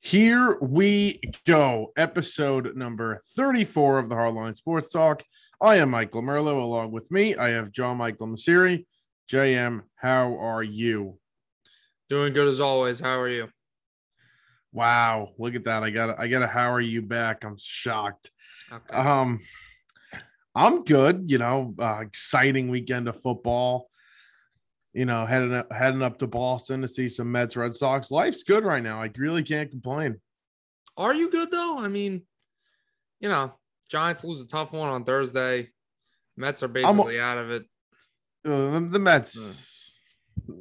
Here we go. Episode number 34 of the Hardline Sports Talk. I am Michael Merlo. Along with me, I have John Michael Masiri. JM, how are you? Doing good as always. How are you? Wow, look at that. I got I got a how are you back? I'm shocked. Okay. Um I'm good, you know, uh, exciting weekend of football. You know, heading up heading up to Boston to see some Mets Red Sox. Life's good right now. I really can't complain. Are you good though? I mean, you know, Giants lose a tough one on Thursday. Mets are basically out of it. Uh, the, the Mets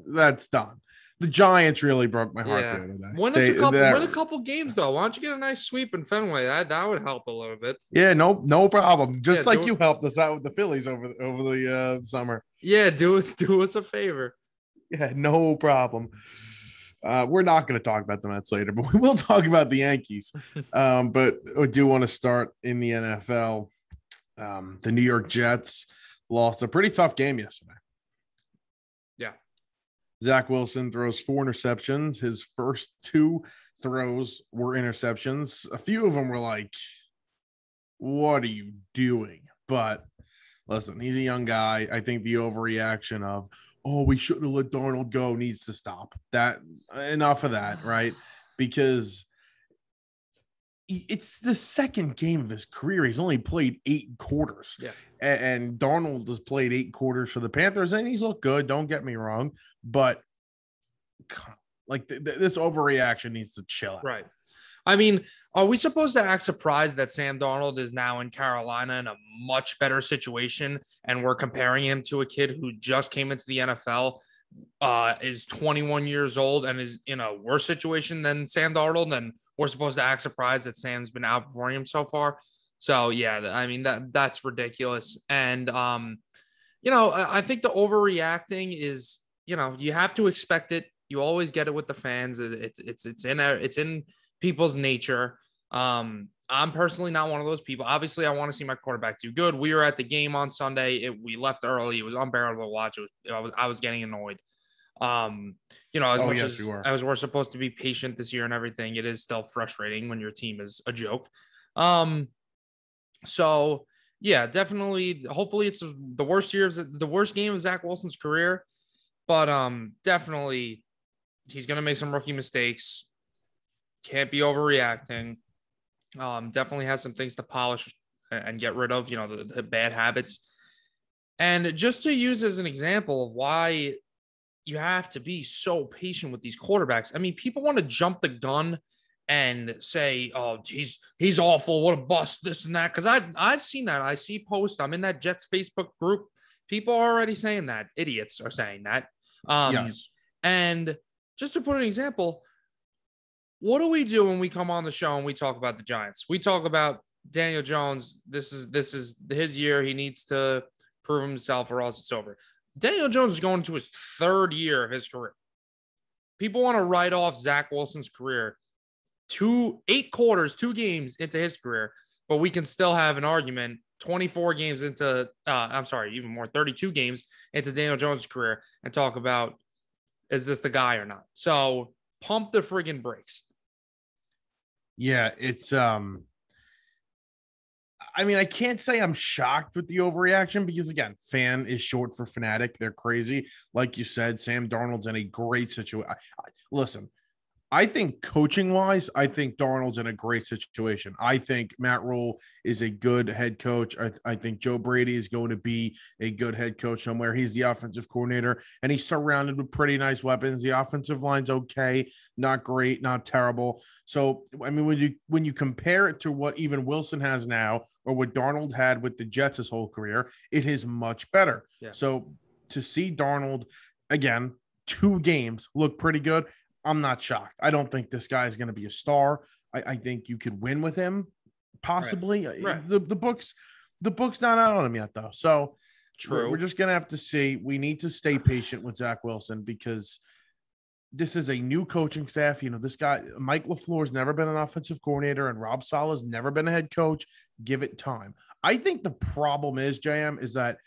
that's done. The Giants really broke my heart Yeah. the other day. Win us They- a couple win a couple games though. Why don't you get a nice sweep in Fenway? That that would help a little bit. Yeah, no, no problem. Just Yeah, like do you helped us out with the Phillies over over the uh, summer. Yeah, do it do us a favor. Yeah, no problem. Uh, we're not going to talk about the Mets later, but we will talk about the Yankees. Um, but I do want to start in the NFL. Um, the New York Jets lost a pretty tough game yesterday. Zach Wilson throws four interceptions. His first two throws were interceptions. A few of them were like, what are you doing? But listen, he's a young guy. I think the overreaction of, oh, we shouldn't have let Darnold go needs to stop. That enough of that, right? Because it's the second game of his career. He's only played eight quarters. Yeah. And, Darnold has played eight quarters for the Panthers, and he's looked good. Don't get me wrong, but like th- th- this overreaction needs to chill out. Right. I mean, are we supposed to act surprised that Sam Darnold is now in Carolina in a much better situation and we're comparing him to a kid who just came into the NFL, uh, is 21 years old and is in a worse situation than Sam Darnold? And we're supposed to act surprised that Sam's been outperforming him so far. So yeah, I mean that that's ridiculous. And um, you know, I, I think the overreacting is, you know, you have to expect it. You always get it with the fans. It- It's it's it's in it's in people's nature. Um, I'm personally not one of those people. Obviously, I want to see my quarterback do good. We were at the game on Sunday. It, we left early. It was unbearable to watch. It was I was I was getting annoyed. Um, you know, as Oh, much yes, as, were. as we're supposed to be patient this year and everything, it is still frustrating when your team is a joke. Um, so yeah, definitely. Hopefully, it's the worst year of the worst game of Zach Wilson's career, but um, definitely he's gonna make some rookie mistakes. Can't be overreacting. Um, definitely has some things to polish and get rid of. You know, the, the bad habits. And just to use as an example of why you have to be so patient with these quarterbacks. I mean, people want to jump the gun and say, "Oh, he's he's awful. What a bust! This and that." Because I've I've seen that. I see posts. I'm in that Jets Facebook group. People are already saying that. Idiots are saying that. Um, yes. And just to put an example, what do we do when we come on the show and we talk about the Giants? We talk about Daniel Jones. This is this is his year. He needs to prove himself, or else it's over. Daniel Jones is going to his third year of his career. People want to write off Zach Wilson's career, two eight quarters, two games into his career, but we can still have an argument. 24 games into, uh, I'm sorry, even more, 32 games into Daniel Jones' career, and talk about is this the guy or not? So pump the friggin' brakes. Yeah, it's um I mean, I can't say I'm shocked with the overreaction because again, fan is short for fanatic. They're crazy. Like you said, Sam Darnold's in a great situation. Listen, I think coaching wise, I think Darnold's in a great situation. I think Matt Rhule is a good head coach. I, I think Joe Brady is going to be a good head coach somewhere. He's the offensive coordinator and he's surrounded with pretty nice weapons. The offensive line's okay, not great, not terrible. So I mean, when you when you compare it to what even Wilson has now, or what Darnold had with the Jets his whole career, it is much better. Yeah. So to see Darnold again, two games look pretty good. I'm not shocked. I don't think this guy is going to be a star. I, I think you could win with him, possibly. Right. The the books, the book's not out on him yet though. So we're- True. we're just gonna have to see. We need to stay patient with Zach Wilson because this is a new coaching staff. You know, this guy, Mike LaFleur's never been an offensive coordinator, and Rob Saleh's never been a head coach. Give it time. I think the problem is, JM, is that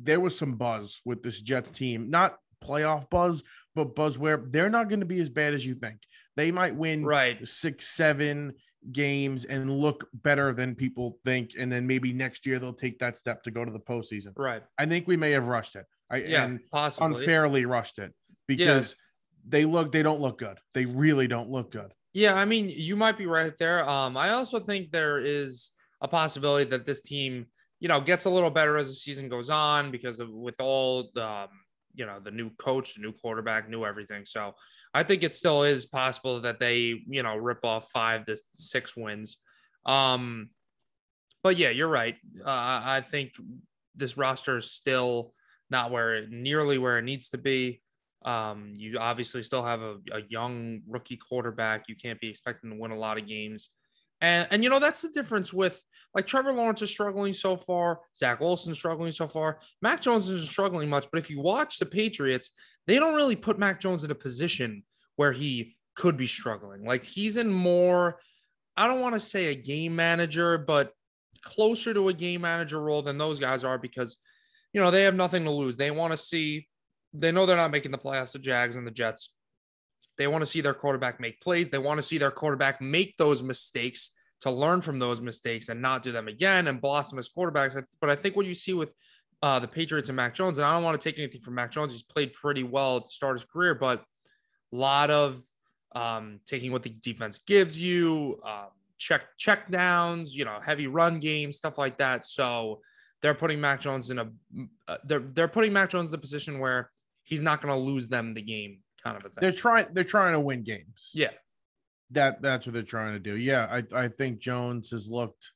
there was some buzz with this Jets team, not playoff buzz, but buzz where they're not going to be as bad as you think. They might win Right. six, seven games and look better than people think, and then maybe next year they'll take that step to go to the postseason. Right. I think we may have rushed it. I Yeah. and possibly. unfairly rushed it because they look they don't look good. They really don't look good. Yeah, I mean, you might be right there. Um, I also think there is a possibility that this team, you know, gets a little better as the season goes on because of with all the, um, you know, the new coach, the new quarterback, new everything. So I think it still is possible that they, you know, rip off five to six wins. Um, but yeah, you're right. Uh, I think this roster is still not where it nearly where it needs to be. Um, you obviously still have a, a young rookie quarterback. You can't be expecting to win a lot of games. And, and you know, that's the difference with like Trevor Lawrence is struggling so far, Zach Wilson struggling so far. Mac Jones isn't struggling much, but if you watch the Patriots, they don't really put Mac Jones in a position where he could be struggling. Like he's in more, I don't want to say a game manager, but closer to a game manager role than those guys are because, you know, they have nothing to lose. They want to see they know they're not making the playoffs, the Jags and the Jets. They want to see their quarterback make plays. They want to see their quarterback make those mistakes to learn from those mistakes and not do them again and blossom as quarterbacks. But I think what you see with uh, the Patriots and Mac Jones, and I don't want to take anything from Mac Jones, he's played pretty well to start his career, but a lot of um, taking what the defense gives you, um, check check downs, you know, heavy run game, stuff like that. So they're putting Mac Jones in a uh, they're they're putting Mac Jones in the position where he's not going to lose them the game kind of a thing. They're trying they're trying to win games. Yeah. That that's what they're trying to do. Yeah, I, I think Jones has looked,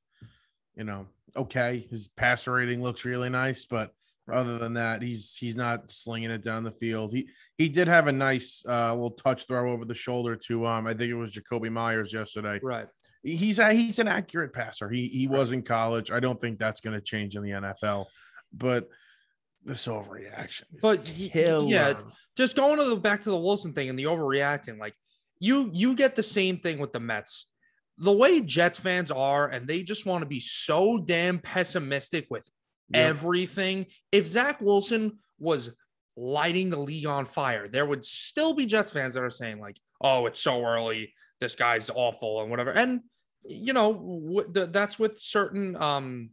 you know, okay. His passer rating looks really nice, but other than that, he's he's not slinging it down the field. He he did have a nice uh, little touch throw over the shoulder to um I think it was Jakobi Meyers yesterday. Right. He's a, he's an accurate passer. He he was in college. I don't think that's going to change in the NFL, but this overreaction. Is But killer. yeah, just going to the back to the Wilson thing and the overreacting, like you you get the same thing with the Mets. The way Jets fans are, and they just want to be so damn pessimistic with Yep. everything. If Zach Wilson was lighting the league on fire, there would still be Jets fans that are saying, like, oh, it's so early. This guy's awful and whatever. And, you know, w- th- that's with certain, um,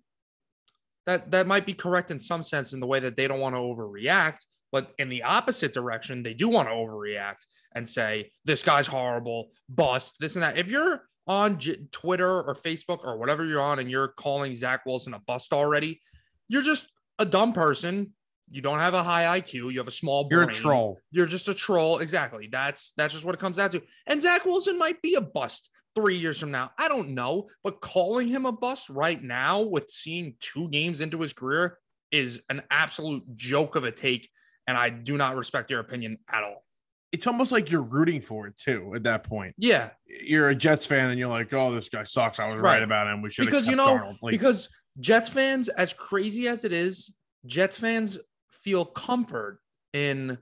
that, that might be correct in some sense in the way that they don't want to overreact. But in the opposite direction, they do want to overreact and say, this guy's horrible, bust, this and that. If you're on J- Twitter or Facebook or whatever you're on and you're calling Zach Wilson a bust already, you're just a dumb person. You don't have a high IQ. You have a small You're a troll. You're just a troll. Exactly. That's that's just what it comes down to. And Zach Wilson might be a bust three years from now. I don't know. But calling him a bust right now with seeing two games into his career is an absolute joke of a take. And I do not respect your opinion at all. It's almost like you're rooting for it too. At that point, Yeah. you're a Jets fan and you're like, "Oh, this guy sucks. I was right, Right. about him. We should Because, you know, Like, because Jets fans, as crazy as it is, Jets fans feel comfort in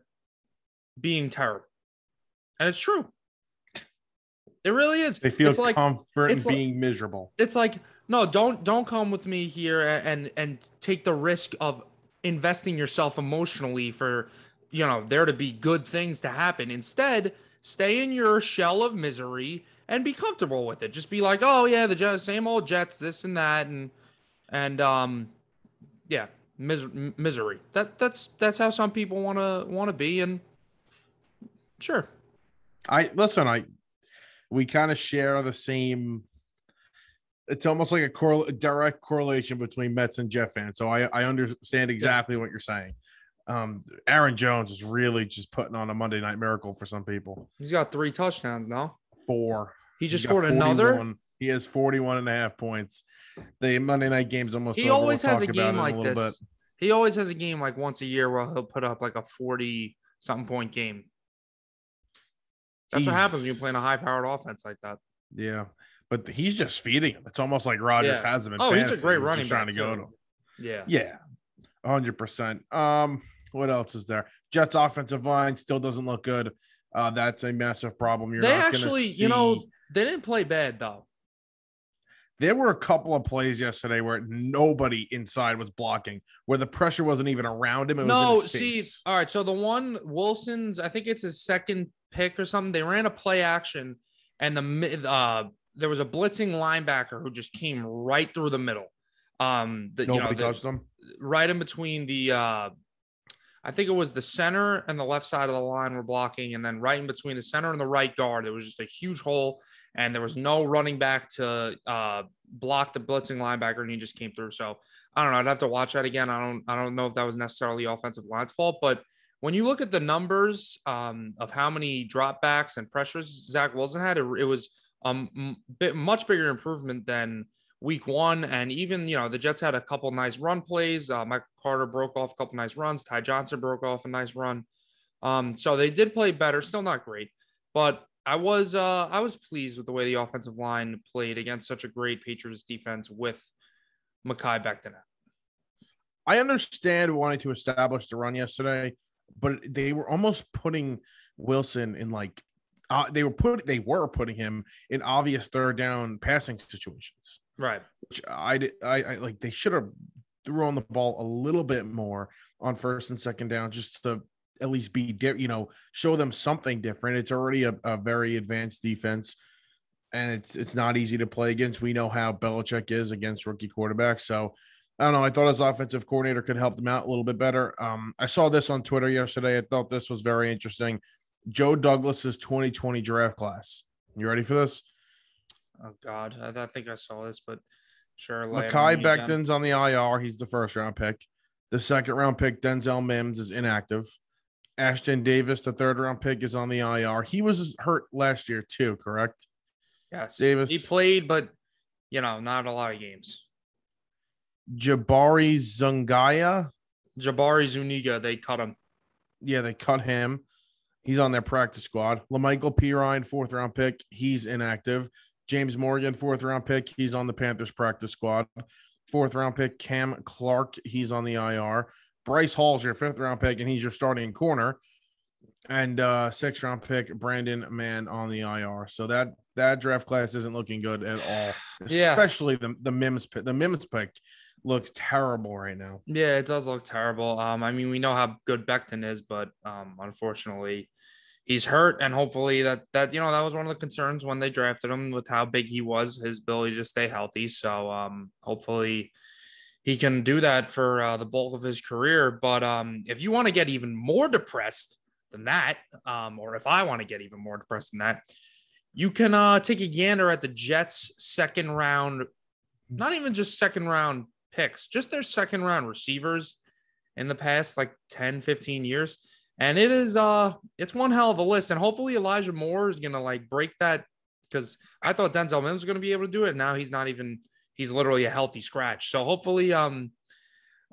being terrible. And it's true. It really is. they feel it's like comfort in it's like- being miserable. it's like no, don't don't come with me here and and take the risk of investing yourself emotionally for you know there to be good things to happen. Instead, stay in your shell of misery and be comfortable with it. Just be like, oh yeah, the Jets, same old Jets, this and that, and and um, yeah, mis- misery. That that's that's how some people want to want to be, and sure, I listen. I we kind of share the same. It's almost like a, correl- a direct correlation between Mets and Jet fans. So I, I understand exactly what you're saying. Um, Aaron Jones is really just putting on a Monday Night Miracle for some people. he's got three touchdowns now. Four. He just scored another. 41. He has 41 and a half points. The Monday night game's almost He over. always We'll has a game like little this. He always has a game like once a year where he'll put up like a 40 something point game. That's what happens when you He's- play in a high powered offense like that. Yeah. But he's just feeding him. It's almost like Rodgers Yeah. has him in Oh, he's a great just running trying back, to go to him. Yeah. Yeah, hundred percent. Um, what else is there? Jets offensive line still doesn't look good. Uh, that's a massive problem. You're They actually, see, you know, they didn't play bad though. There were a couple of plays yesterday where nobody inside was blocking, where the pressure wasn't even around him. It no, see, all right. So the one Wilson's, I think it's his second pick or something. They ran a play action, and the uh, there was a blitzing linebacker who just came right through the middle. Um, the, nobody you know, the, touched them. right in between the uh I think it was the center and the left side of the line were blocking, and then right in between the center and the right guard, there was just a huge hole, and there was no running back to uh, block the blitzing linebacker, and he just came through. So I don't know. I'd have to watch that again. I don't. I don't know if that was necessarily offensive line's fault, but when you look at the numbers um, of how many dropbacks and pressures Zach Wilson had, it, it was a um, bit much bigger improvement than week one. And even, you know, the Jets had a couple nice run plays. Uh, Michael Carter broke off a couple nice runs. Ty Johnson broke off a nice run. Um, so they did play better, still not great, but I was uh, I was pleased with the way the offensive line played against such a great Patriots defense with Mekhi Becton. I understand wanting to establish the run yesterday, but they were almost putting Wilson in like uh, they were put they were putting him in obvious third down passing situations. Right. Which I, I, I like they should have thrown the ball a little bit more on first and second down just to at least be you know show them something different. It's already a, a very advanced defense and it's it's not easy to play against. We know how Belichick is against rookie quarterbacks. So I don't know. I thought his offensive coordinator could help them out a little bit better. Um, I saw this on Twitter yesterday. I thought this was very interesting. Joe Douglas's 2020 draft class. You ready for this? Oh God, I, I think I saw this, but sure. Mekhi Becton's on the IR. He's the first round pick. The second round pick, Denzel Mims, is inactive. Ashtyn Davis, the third round pick, is on the IR. He was hurt last year too, correct? Yes, Davis. He played, but you know, not a lot of games. Jabari Zungaya. Jabari Zuniga, they cut him. Yeah, they cut him. He's on their practice squad. La'Mical Perine, fourth round pick. He's inactive. James Morgan, fourth round pick. He's on the Panthers practice squad. Fourth round pick, Cam Clark. He's on the IR. Bryce Hall's your fifth round pick, and he's your starting corner. And uh sixth round pick, Braden Mann on the IR. So that that draft class isn't looking good at all. Yeah. Especially the the Mims pick. The Mims pick looks terrible right now. Yeah, it does look terrible. Um, I mean, we know how good Becton is, but um, unfortunately, he's hurt and hopefully that that you know that was one of the concerns when they drafted him with how big he was his ability to stay healthy so um hopefully he can do that for uh, the bulk of his career but um if you want to get even more depressed than that um or if i want to get even more depressed than that you can uh take a gander at the jets second round not even just second round picks just their second round receivers in the past like 10 15 years and it is uh it's one hell of a list. And hopefully Elijah Moore is gonna like break that because I thought Denzel Mims was gonna be able to do it. Now he's not even he's literally a healthy scratch. So hopefully um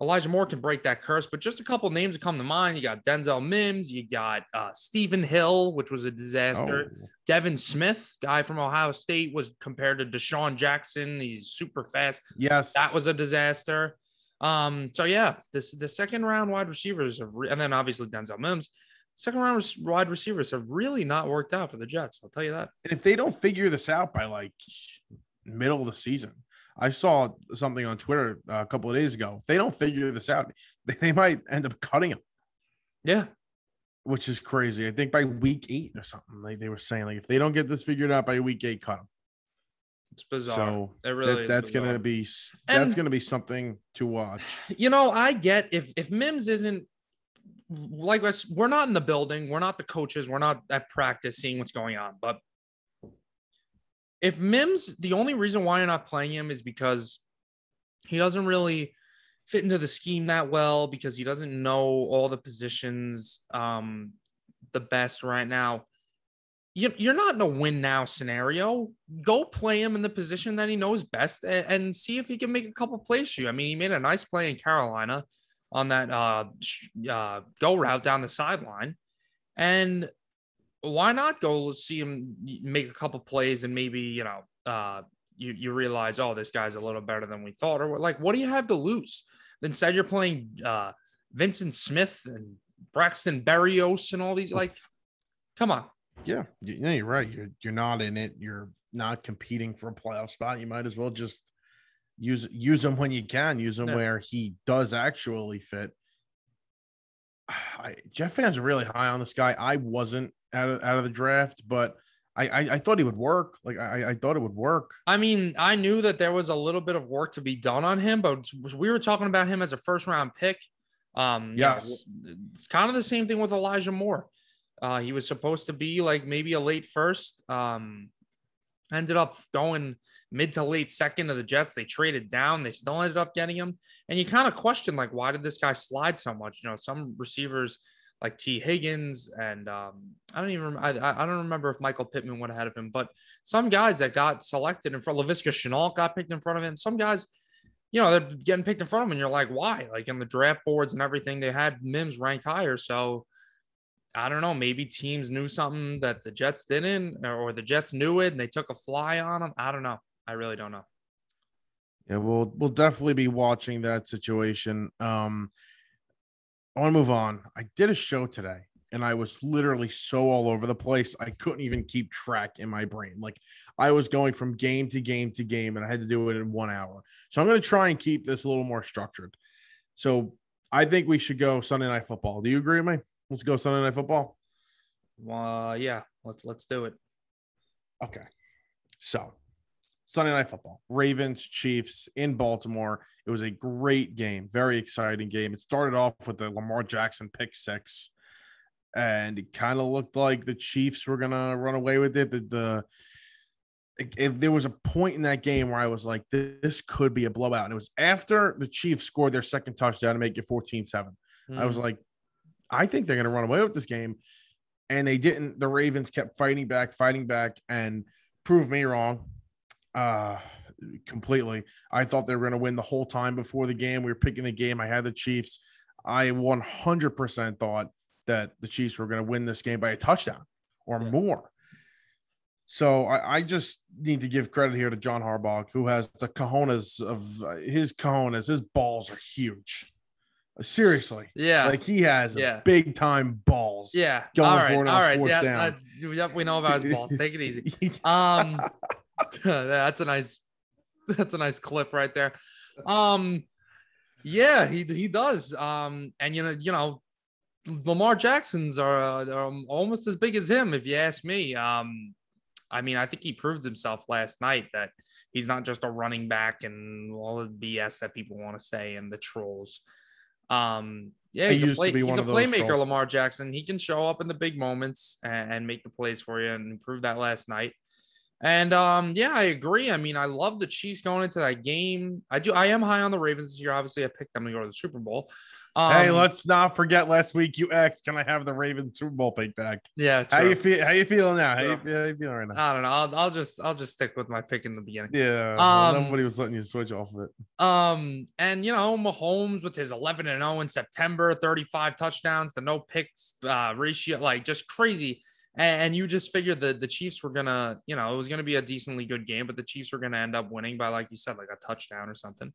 Elijah Moore can break that curse. But just a couple names that come to mind. You got Denzel Mims, you got uh Stephen Hill, which was a disaster. Oh. Devin Smith, guy from Ohio State, was compared to DeSean Jackson. He's super fast. Yes. That was a disaster. Um, so yeah, this the second round wide receivers have, re- and then obviously Denzel Mims, second round wide receivers have really not worked out for the Jets. I'll tell you that. And if they don't figure this out by like middle of the season, I saw something on Twitter uh, a couple of days ago. If they don't figure this out, they, they might end up cutting him, Yeah, which is crazy. I think by week eight or something, like they were saying, like if they don't get this figured out by week eight, cut him. it's bizarre. So it really that, that's bizarre. gonna be s- And- that's gonna be something to watch. you know, I get if if Mims isn't like us, we're not in the building, we're not the coaches, we're not at practice seeing what's going on. But if Mims, the only reason why you're not playing him is because he doesn't really fit into the scheme that well because he doesn't know all the positions um the best right now. You, you're not in a win now scenario. Go play him in the position that he knows best and, and see if he can make a couple plays for you. I mean, he made a nice play in Carolina on that uh, uh, go route down the sideline. And why not go see him make a couple plays and maybe, you know, uh, you, you realize, oh, this guy's a little better than we thought. Or like, what do you have to lose? Instead, you're playing uh, Vincent Smith and Braxton Berrios and all these. Like, come on. Yeah, yeah, you're right. You're you're not in it. You're not competing for a playoff spot. You might as well just use use him when you can. Use him Yeah. where he does actually fit. I, Jets fans are really high on this guy. I wasn't out of out of the draft, but I I, I thought he would work. Like I I thought it would work. I mean, I knew that there was a little bit of work to be done on him, but we were talking about him as a first round pick. Um, you know, Yes. it's kind of the same thing with Elijah Moore. Uh, he was supposed to be like maybe a late first. Um, ended up going mid to late second to the Jets. They traded down. They still ended up getting him. And you kind of question like, why did this guy slide so much? You know, some receivers like Tee Higgins and um, I don't even I, I don't remember if Michael Pittman went ahead of him, but some guys that got selected in front, Laviska Shenault got picked in front of him. Some guys, you know, they're getting picked in front of him, and you're like, why? Like in the draft boards and everything, they had Mims ranked higher. So I don't know. Maybe teams knew something that the Jets didn't, or the Jets knew it and they took a fly on them. I don't know. I really don't know. Yeah, we'll we'll definitely be watching that situation. Um, I want to move on. I did a show today, and I was literally so all over the place. I couldn't even keep track in my brain. Like I was going from game to game to game, and I had to do it in one hour. So I'm going to try and keep this a little more structured. So I think we should go Sunday Night Football. Do you agree with me? Let's go Sunday Night Football. Uh, yeah, let's let's do it. Okay. So Sunday night football, Ravens, Chiefs in Baltimore. It was a great game, very exciting game. It started off with the Lamar Jackson pick six, and it kind of looked like the Chiefs were gonna run away with it. The, the if there was a point in that game where I was like, this could be a blowout. And it was after the Chiefs scored their second touchdown to make it 14 7. I was Mm, like, I think they're going to run away with this game. And they didn't. The Ravens kept fighting back, fighting back, and proved me wrong uh, completely. I thought they were going to win the whole time before the game. We were picking the game. I had the Chiefs. I 100% thought that the Chiefs were going to win this game by a touchdown or Yeah. more. So I, I just need to give credit here to John Harbaugh, who has the cojones of uh, his cojones. His balls are huge. Seriously, yeah, like he has Yeah. big time balls. yeah. going all right. For all right. Yeah, down. uh, yep, we know about his balls. Take it easy. Um, that's a nice, that's a nice clip right there. Um, yeah, he he does. Um, and you know, you know, Lamar Jackson's are, are almost as big as him, if you ask me. Um, I mean, I think he proved himself last night that he's not just a running back and all the BS that people want to say and the trolls. Um, yeah, He he's a, used to be one of those playmaker, trolls. Lamar Jackson. He can show up in the big moments and, and make the plays for you and improve that last night. And um, yeah, I agree. I mean, I love the Chiefs going into that game. I do. I am high on the Ravens this year. Obviously, I picked them to go to the Super Bowl. Um, hey, let's not forget last week you asked, "Can I have the Ravens Super Bowl pick back?" Yeah, How you feel? How you feeling now? How you, how you feeling right now? I don't know. I'll, I'll just I'll just stick with my pick in the beginning. Yeah, well, Um, nobody was letting you switch off of it. Um, and you know, Mahomes with his 11 and 0 in September, 35 touchdowns, the no picks uh, ratio, like just crazy. And, and you just figured that the Chiefs were gonna, you know, it was gonna be a decently good game, but the Chiefs were gonna end up winning by, like you said, like a touchdown or something.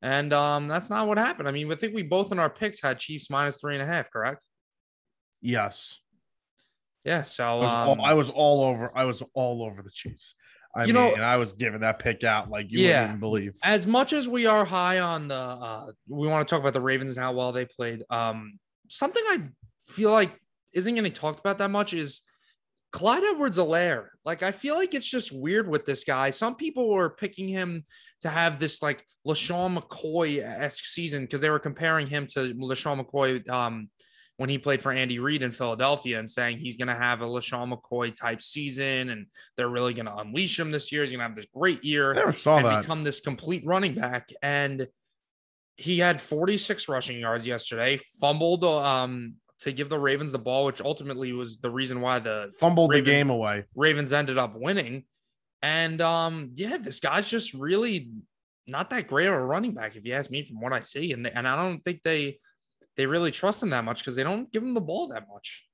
And um, that's not what happened. I mean, I think we both in our picks had Chiefs minus three and a half, correct? Yes, Yeah. So I was, um, all, I was all over. I was all over the Chiefs. I You mean, know- and I was giving that pick out like you Yeah. wouldn't believe. as much as we are high on the uh we want to talk about the Ravens and how well they played. Um something I feel like isn't getting talked about that much is Clyde Edwards-Helaire. Like I feel like it's just weird with this guy. Some people were picking him to have this like LeSean McCoy-esque season because they were comparing him to LeSean McCoy um when he played for Andy Reid in Philadelphia and saying he's going to have a LeSean McCoy type season and they're really going to unleash him this year. He's going to have this great year never saw and that. become this complete running back. And he had 46 rushing yards yesterday, fumbled um, to give the Ravens the ball, which ultimately was the reason why the Fumbled Ravens- the game away. Ravens ended up winning. And um, yeah, this guy's just really not that great of a running back, if you ask me, from what I see. And they, and I don't think they they really trust him that much because they don't give him the ball that much.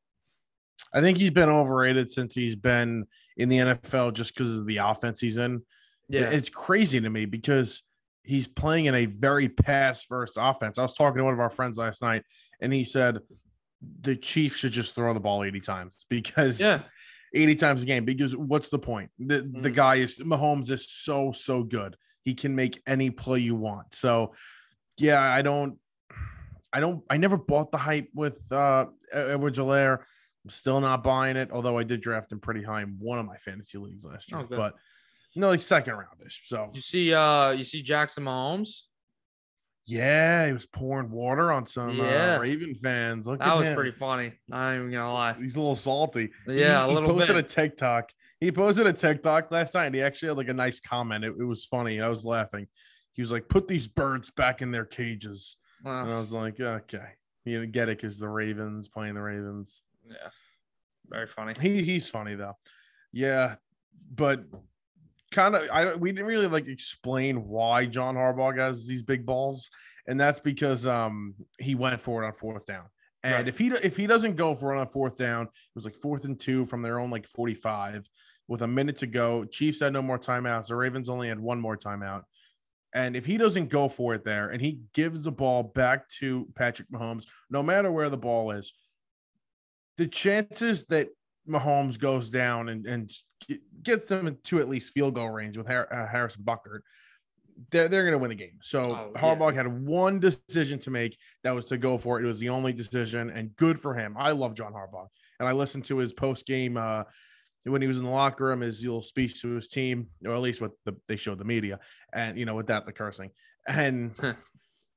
I think he's been overrated since he's been in the NFL just because of the offense he's in. Yeah, It's crazy to me because he's playing in a very pass first offense. I was talking to one of our friends last night and he said the Chiefs should just throw the ball 80 times because yeah, 80 times a game because what's the point? The the Mhm. guy is Mahomes is so so good. He can make any play you want. So yeah, I don't I don't I never bought the hype with uh Edwards-Helaire. I'm still not buying it, although I did draft him pretty high in one of my fantasy leagues last year. Oh, but no, like second roundish. So You see, uh, you see Jackson Mahomes. Yeah, he was pouring water on some Yeah. uh, Raven fans. Look That at was him. pretty funny. I'm not even gonna lie. He's a little salty. Yeah, he, a he posted bit. a TikTok. He posted a TikTok last night. And he actually had like a nice comment. It, it was funny. I was laughing. He was like, "Put these birds back in their cages," and I was like, "Okay." You get it because the Ravens playing the Ravens. yeah, very funny. He he's funny though. Yeah, but kind of I we didn't really like explain why John Harbaugh has these big balls, and that's because um he went for it on fourth down. And Right. if he if he doesn't go for it on fourth down, it was like fourth and two from their own like 45 with a minute to go. Chiefs had no more timeouts. The Ravens only had one more timeout. And if he doesn't go for it there and he gives the ball back to Patrick Mahomes, no matter where the ball is, the chances that Mahomes goes down and, and gets them to at least field goal range with Har- uh, Harrison Butker, they're, they're going to win the game. So Oh, yeah. Harbaugh had one decision to make that was to go for it. It was the only decision, and good for him. I love John Harbaugh, and I listened to his post game uh, when he was in the locker room, his little speech to his team, or at least what the, they showed the media, and you know, with that the cursing, and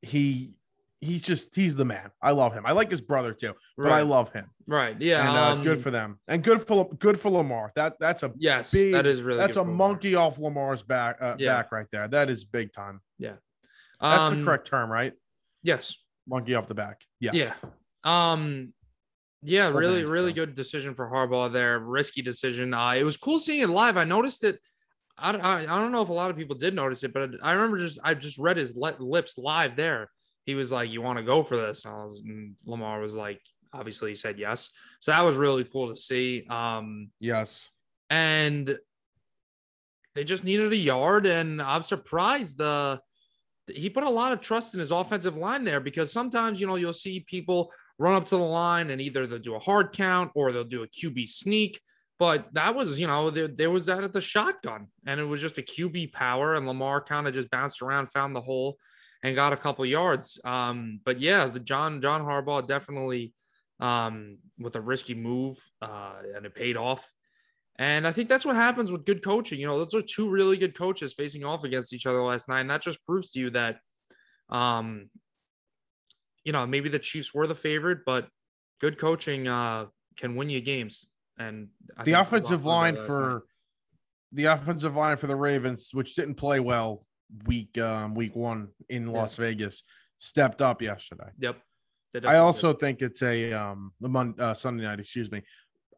he he's just he's the man. I love him. I like his brother too, but I love him. Right. Yeah. and uh, um, good for them, and good for good for Lamar. That that's a Yes, big- that is really. that's a for Lamar. monkey off Lamar's back uh, Yeah. back right there. That is big time. Yeah. That's Um, the correct term, right? Yes. Monkey off the back. Yeah. Yeah. Um. Yeah, really, really good decision for Harbaugh there. Risky decision. Uh, it was cool seeing it live. I noticed it. I, I, I don't know if a lot of people did notice it, but I remember just I just read his lips live there. He was like, "You want to go for this?" And, I was, and Lamar was like, obviously he said yes. So that was really cool to see. Um, Yes. and they just needed a yard. And I'm surprised the he put a lot of trust in his offensive line there because sometimes you know you'll see people run up to the line and either they'll do a hard count or they'll do a QB sneak. But that was, you know, there, there was that at the shotgun, and it was just a QB power, and Lamar kind of just bounced around, found the hole, and got a couple yards. Um, but yeah, the John John Harbaugh definitely um, with a risky move, uh, and it paid off. And I think that's what happens with good coaching. You know, those are two really good coaches facing off against each other last night. And that just proves to you that, um, you know, maybe the Chiefs were the favorite, but good coaching uh, can win you games. And I The offensive line for night. the offensive line for the Ravens, which didn't play well week um, week one in Yeah. Las Vegas, stepped up yesterday. yep. I also did. think it's a um the Mon- uh, Sunday night, excuse me.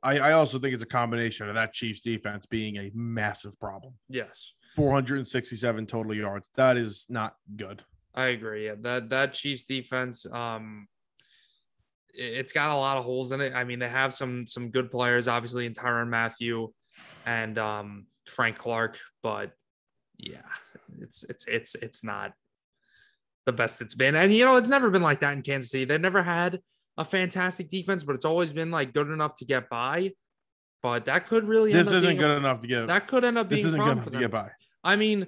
I, I also think it's a combination of that Chiefs defense being a massive problem. yes, 467 total yards. That is not good. I agree. Yeah, that that Chiefs defense, um, it's got a lot of holes in it. I mean, they have some some good players, obviously, in Tyrann Mathieu and um, Frank Clark, but yeah, it's it's it's it's not the best it's been. And you know, it's never been like that in Kansas City. They've never had a fantastic defense, but it's always been like good enough to get by. But that could really end This up isn't a- good enough to get. that could end up being a isn't good enough to get by. I mean,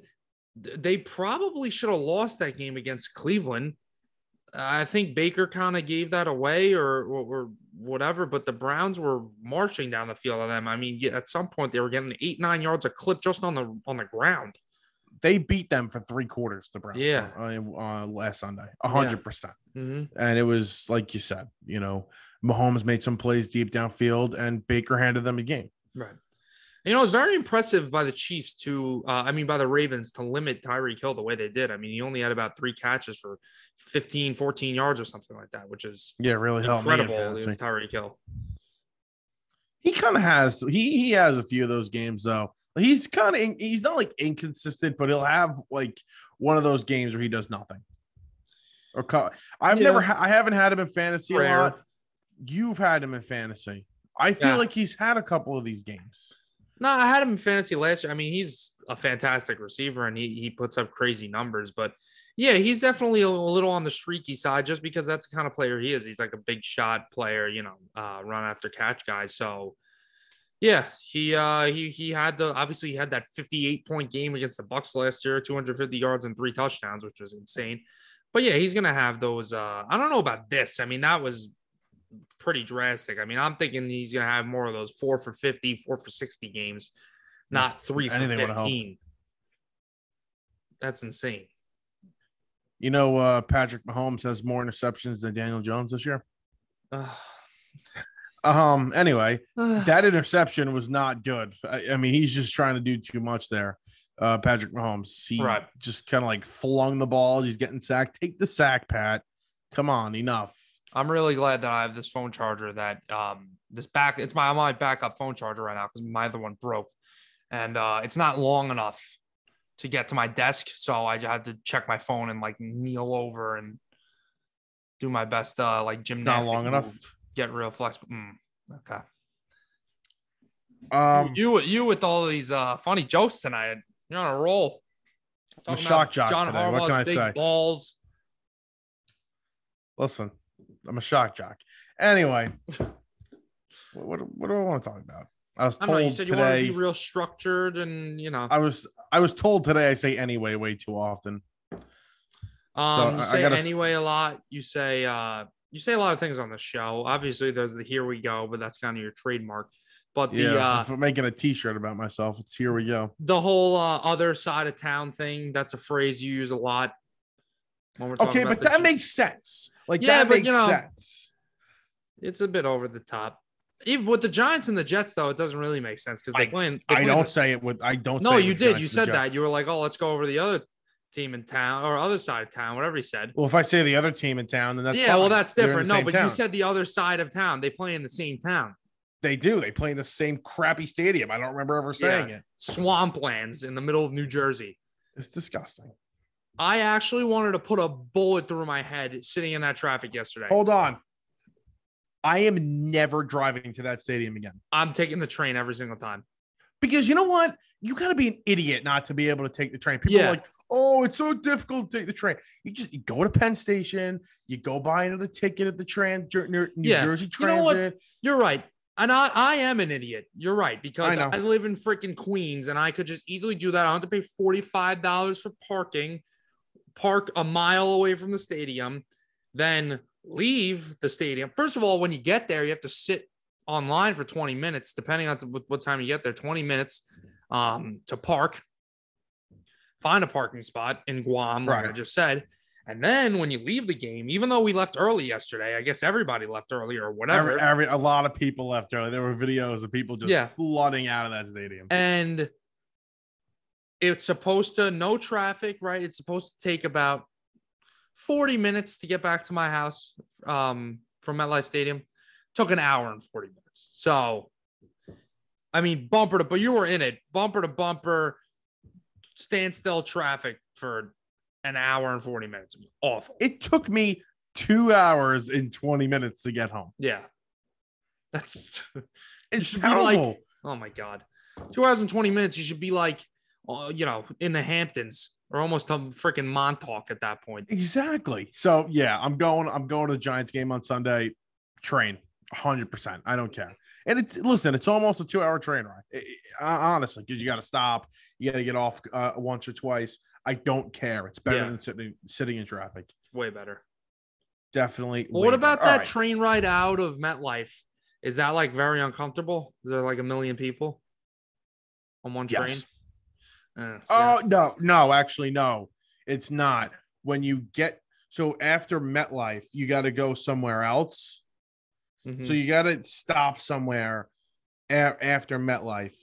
they probably should have lost that game against Cleveland. I think Baker kind of gave that away or, or or whatever, but the Browns were marching down the field on them. I mean, at some point they were getting eight nine yards a clip just on the on the ground. They beat them for three quarters. The Browns. Yeah. Uh, uh, last Sunday, a hundred percent. Mhm. And it was like you said. You know, Mahomes made some plays deep downfield, and Baker handed them a game. Right. You know, it's very impressive by the Chiefs to, uh, I mean, by the Ravens to limit Tyreek Hill the way they did. I mean, he only had about three catches for 15, 14 yards or something like that, which is Yeah, really helped me in incredible fantasy. against Tyreek Hill. He kind of has he he has a few of those games though. He's kind of he's not like inconsistent, but he'll have like one of those games where he does nothing. Or co- I've Yeah. never ha- I haven't had him in fantasy a Rare. lot. You've had him in fantasy. I feel Yeah. like he's had a couple of these games. No, I had him in fantasy last year. I mean, he's a fantastic receiver and he he puts up crazy numbers, but yeah, he's definitely a little on the streaky side just because that's the kind of player he is. He's like a big shot player, you know, uh, run after catch guy. So Yeah, he uh he he had the obviously he had that 58 point game against the Bucks last year, 250 yards and three touchdowns, which was insane. But yeah, he's gonna have those. Uh, I don't know about this. I mean, that was pretty drastic. I mean, I'm thinking he's gonna have more of those four for 50, four for 60 games, not three for Anything 15. That's insane. You know, uh, Patrick Mahomes has more interceptions than Daniel Jones this year. Um. Anyway, that interception was not good. I, I mean, he's just trying to do too much there. Uh, Patrick Mahomes. He Right. just kind of like flung the ball. He's getting sacked. Take the sack, Pat. Come on, enough. I'm really glad that I have this phone charger that um this back it's my my backup phone charger right now because my other one broke and uh it's not long enough to get to my desk so I had to check my phone and like kneel over and do my best uh like It's gymnastics not long enough. Get real flexible mm, okay Um, you you with all these uh funny jokes tonight you're on a roll I'm a shock jock John today. What can I big say? balls listen, I'm a shock jock. Anyway, what, what, do I want to talk about? I was told don't know you said you want to today. be real structured and you know I was I was told today I say anyway way too often. Um, I- you I say gotta anyway a lot. You say uh, you say a lot of things on the show. Obviously, there's the here we go, but that's kind of your trademark. But the Yeah, uh, if I'm making a T-shirt about myself, it's here we go. the whole uh, other side of town thing. That's a phrase you use a lot. When we're Okay, but that Gi- makes sense. Like Yeah, that but, makes you know, sense. it's a bit over the top. Even with the Giants and the Jets, though, it doesn't really make sense because they I- playing. I don't say it with I don't. No, say you did. Giants You said that. You were like, "Oh, let's go over the other team in town or other side of town," whatever he said. Well, if I say the other team in town, then that's yeah, well, that's different. No, but town. you said the other side of town. They play in the same town. they do. They play in the same crappy stadium. I don't remember ever saying it. Swamplands in the middle of New Jersey. It's disgusting. I actually wanted to put a bullet through my head sitting in that traffic yesterday. Hold on. I am never driving to that stadium again. I'm taking the train every single time. Because you know what? You got to be an idiot not to be able to take the train. People Yeah. are like, oh, it's so difficult to take the train. You just you go to Penn Station, you go buy another ticket at the trans New New Yeah. Jersey You know what? Transit. You're right. And I, I am an idiot. You're right. Because I I, live in freaking Queens and I could just easily do that. I don't have to pay $45 for parking, park a mile away from the stadium, then leave the stadium. First of all, when you get there, you have to sit online for 20 minutes, depending on what, time you get there, 20 minutes um, to park, find a parking spot in Guam, like I just said. And then when you leave the game, even though we left early yesterday, I guess everybody left early or whatever. Every, every a lot of people left early. There were videos of people just Yeah. flooding out of that stadium. and it's supposed to no traffic right it's supposed to take about 40 minutes to get back to my house um, from MetLife Stadium. Took an hour and 40 minutes. So, I mean, bumper to, but you were in it, bumper to bumper, standstill traffic for an hour and 40 minutes. It awful. It took me two hours and 20 minutes to get home. Yeah. That's, It's should be like- terrible. oh my God. Two hours and 20 minutes. You should be like, uh, you know, in the Hamptons or almost a freaking Montauk at that point. Exactly. So yeah, I'm going. I'm going to the Giants game on Sunday. Train, hundred percent. I don't care. And it's listen, it's almost a two hour train ride. I- I- honestly, because you got to stop, you got to get off uh, once or twice. I don't care. It's better Yeah. than sitting sitting in traffic. It's Way better. Definitely. Well, way what about better. that All right. train ride out of MetLife? Is that like very uncomfortable? Is there like a million people on one train? Yes. Uh, see, Oh no, no, actually, no, it's not. When you get so after MetLife, you got to go somewhere else. Mhm. So you got to stop somewhere a- after MetLife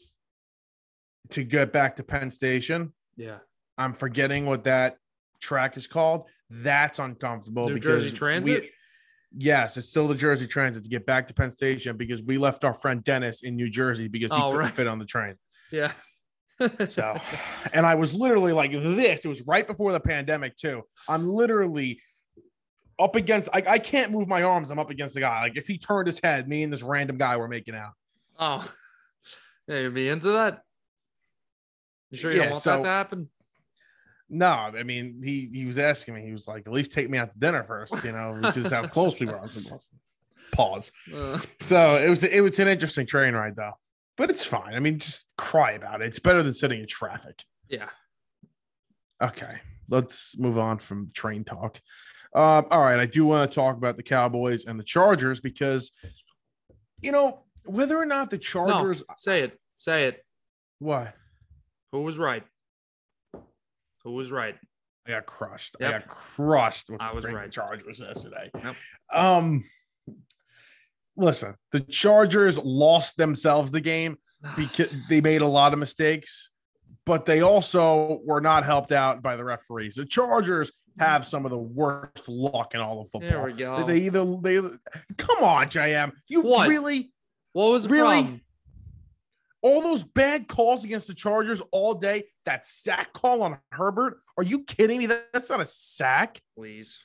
to get back to Penn Station. yeah. I'm forgetting what that track is called. That's uncomfortable New because Jersey Transit? we- yes, it's still the Jersey Transit to get back to Penn Station because we left our friend Dennis in New Jersey because he Oh, couldn't right. fit on the train. Yeah. So, and I was literally like this. It was right before the pandemic too. I'm literally up against. I, I can't move my arms. I'm up against the guy. Like if he turned his head, me and this random guy were making out. oh, yeah, you'd be into that. You sure you don't want so- that to happen? No, I mean he he was asking me. He was like, at least take me out to dinner first. You know, just how close we were. I was like, Pause. Uh, So it was it was an interesting train ride though. but it's fine. I mean, just cry about it. It's better than sitting in traffic. Yeah. Okay, let's move on from train talk. Um, all right, I do want to talk about the Cowboys and the Chargers because, you know, whether or not the Chargers, no, say it, say it. What? Who was right? Who was right? I got crushed. Yep. I got crushed with I the was right. Chargers yesterday. Yep. Um, listen, the Chargers lost themselves the game because they made a lot of mistakes, but they also were not helped out by the referees. The Chargers have some of the worst luck in all of football. There we go. They either they come on, JM. You What? really What was Really? problem? all those bad calls against the Chargers all day. That sack call on Herbert. Are you kidding me? That- That's not a sack. Please.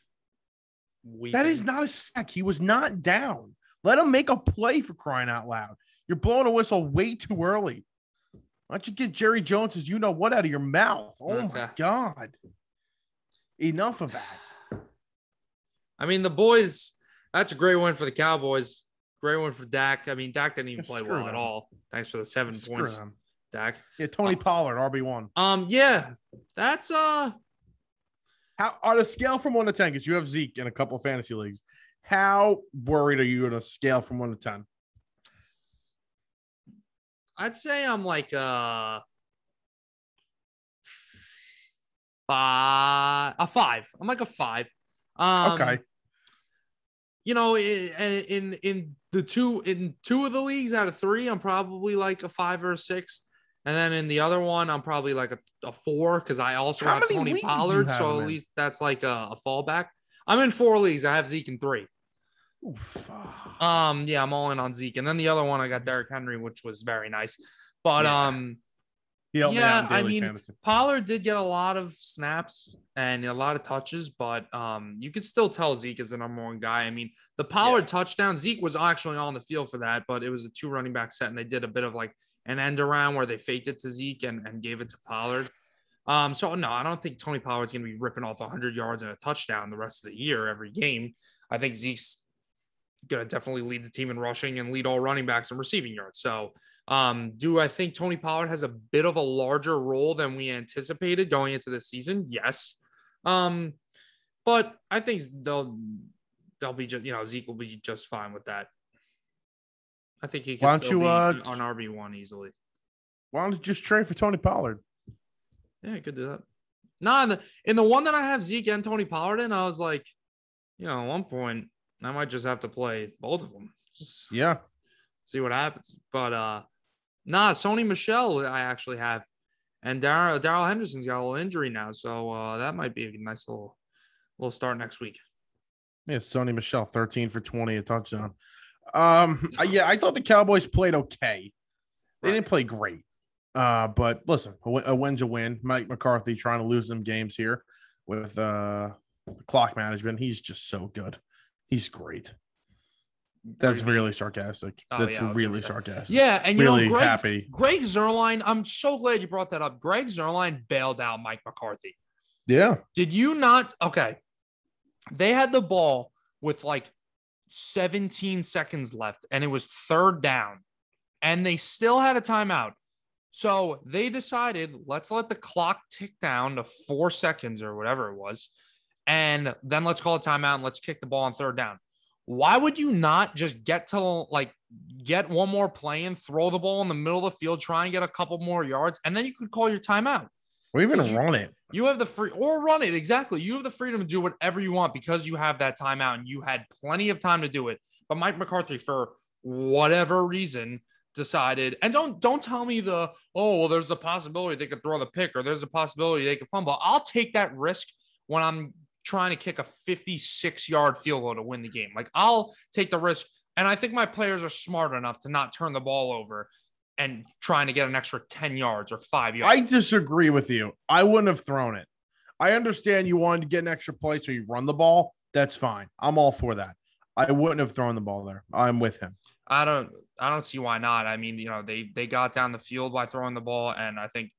That is not a sack. He was not down. Let him make a play for crying out loud. You're blowing a whistle way too early. Why don't you get Jerry Jones's you know what out of your mouth? Oh my God. Enough of that. I mean, the boys. That's a great win for the Cowboys. Great one for Dak. I mean, Dak didn't even play Screw well at all. Thanks for the seven Screw points, them. Dak. Yeah, Tony Uh, Pollard, RB1. Um, yeah, that's uh, How on a scale from one to ten, because you have Zeke in a couple of fantasy leagues. How worried are you on a scale from one to ten? I'd say I'm like uh, five, a five. I'm like a five. Um, Okay. You know, in in in the two in two of the leagues out of three, I'm probably like a five or a six. And then in the other one, I'm probably like a, a four because I also How have Tony leagues do you Pollard. have So at in? least that's like a, a fallback. I'm in four leagues. I have Zeke in three. Oof. Um, yeah, I'm all in on Zeke. And then the other one, I got Derrick Henry, which was very nice. But Yeah. um, He helped me yeah, in I mean, fantasy. Pollard did get a lot of snaps and a lot of touches, but um, you could still tell Zeke is the number one guy. I mean, the Pollard Yeah. touchdown, Zeke was actually on the field for that, but it was a two running back set, and they did a bit of like an end around where they faked it to Zeke and, and gave it to Pollard. Um, so no, I don't think Tony Pollard's going to be ripping off 100 yards and a touchdown the rest of the year every game. I think Zeke's going to definitely lead the team in rushing and lead all running backs in receiving yards. So, um, do I think Tony Pollard has a bit of a larger role than we anticipated going into the season? Yes. Um, but I think they'll they'll be just you know Zeke will be just fine with that. I think he can Why don't still you, uh, on RB one easily. Why don't you just trade for Tony Pollard? Yeah, I could do that. No, in the, in the one that I have Zeke and Tony Pollard in, I was like, you know, at one point I might just have to play both of them. Just Yeah. see what happens. But uh nah, Sony Michel I actually have. And Darrell Darrell Henderson's got a little injury now. So uh that might be a nice little little start next week. Yeah, Sony Michel, 13 for 20, a touchdown. Um, yeah, I thought the Cowboys played okay. They Right. didn't play great. Uh, but listen, a, a win's a win. Mike McCarthy trying to lose some games here with uh clock management. He's just so good. He's great. That's really sarcastic. Oh, That's yeah, I was gonna really sarcastic. Yeah, and you really know, Greg, happy. Greg Zuerlein, I'm so glad you brought that up. Greg Zuerlein bailed out Mike McCarthy. Yeah. Did you not? Okay. They had the ball with like 17 seconds left, and it was third down, and they still had a timeout. So they decided, let's let the clock tick down to four seconds or whatever it was, and then let's call a timeout and let's kick the ball on third down. Why would you not just get to like get one more play and throw the ball in the middle of the field, try and get a couple more yards, and then you could call your timeout? Or even you- run it. You have the free or run it exactly. You have the freedom to do whatever you want because you have that timeout and you had plenty of time to do it. But Mike McCarthy, for whatever reason, decided. And don't don't tell me the oh well, there's a possibility they could throw the pick or there's a possibility they could fumble. I'll take that risk when I'm trying to kick a 56 yard field goal to win the game. Like I'll take the risk. And I think my players are smart enough to not turn the ball over and trying to get an extra 10 yards or five yards. I disagree with you. I wouldn't have thrown it. I understand you wanted to get an extra play, so you run the ball. That's fine. I'm all for that. I wouldn't have thrown the ball there. I'm with him. I don't I don't see why not. I mean, you know, they they got down the field by throwing the ball, and I think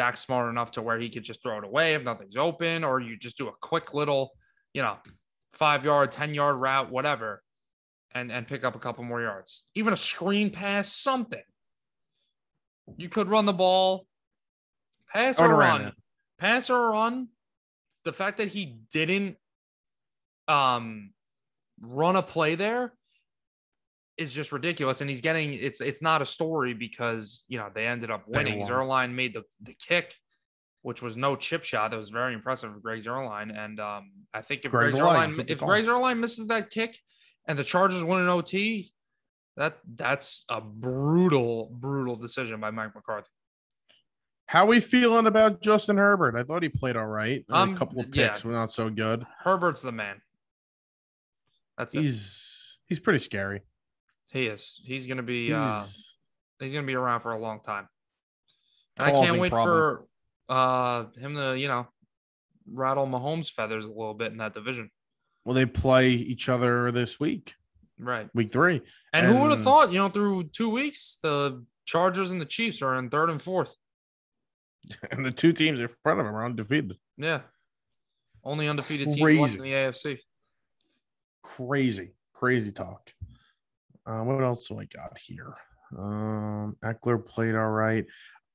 Dak's smart enough to where he could just throw it away if nothing's open, or you just do a quick little, you know, five yard, 10 yard route, whatever, and and pick up a couple more yards. Even a screen pass, something. You could run the ball, pass Or run, it. pass or run. The fact that he didn't um run a play there is just ridiculous. And he's getting it's it's not a story because you know they ended up winning. Zuerlein made the the kick, which was no chip shot. That was very impressive for Greg Zuerlein. And um I think if Greg Greg, Zuerlein that's what they if Greg Zuerlein misses that kick and the Chargers win an OT, that that's a brutal, brutal decision by Mike McCarthy. How we feeling about Justin Herbert? I thought he played all right. Um, a couple of yeah. picks were not so good. Herbert's the man. That's it. He's he's pretty scary. He is. He's gonna be uh He's- he's gonna be around for a long time. I can't wait problems. for uh him to, you know, rattle Mahomes' feathers a little bit in that division. well, they play each other this week, Right. week three. And, who would have thought, you know, through two weeks, the Chargers and the Chiefs are in third and fourth. And the two teams in front of them are undefeated. Yeah. Only undefeated teams left in the AFC. Crazy, crazy talk. Uh, what else do I got here? Um, Ekeler played all right.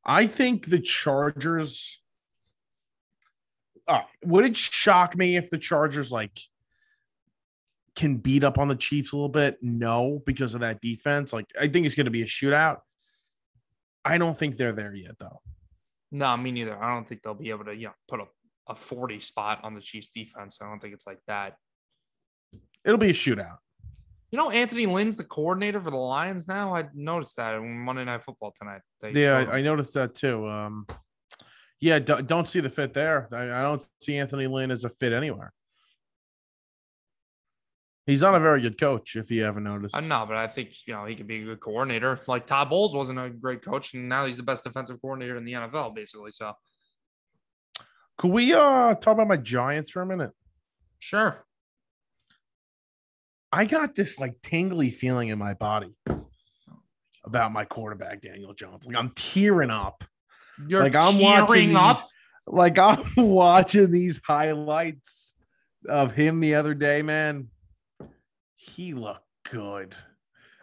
I think the Chargers. Uh, would it shock me if the Chargers like can beat up on the Chiefs a little bit? No, because of that defense. Like, I think it's going to be a shootout. I don't think they're there yet, though. No, me neither. I don't think they'll be able to, you know, put a, a 40 spot on the Chiefs defense. I don't think it's like that. It'll be a shootout. You know, Anthony Lynn's the coordinator for the Lions now. I noticed that on Monday Night Football tonight. Yeah, I, I noticed that too. Um, yeah, do, don't see the fit there. I, I don't see Anthony Lynn as a fit anywhere. He's not a very good coach, if you haven't noticed. I know, but I think you know he could be a good coordinator. Like Todd Bowles wasn't a great coach, and now he's the best defensive coordinator in the NFL, basically. So Could we uh talk about my Giants for a minute? sure, I got this like tingly feeling in my body about my quarterback, Daniel Jones. Like I'm tearing up. you're like I'm watching tearing these, up. like I'm watching these highlights of him the other day, man. He looked good.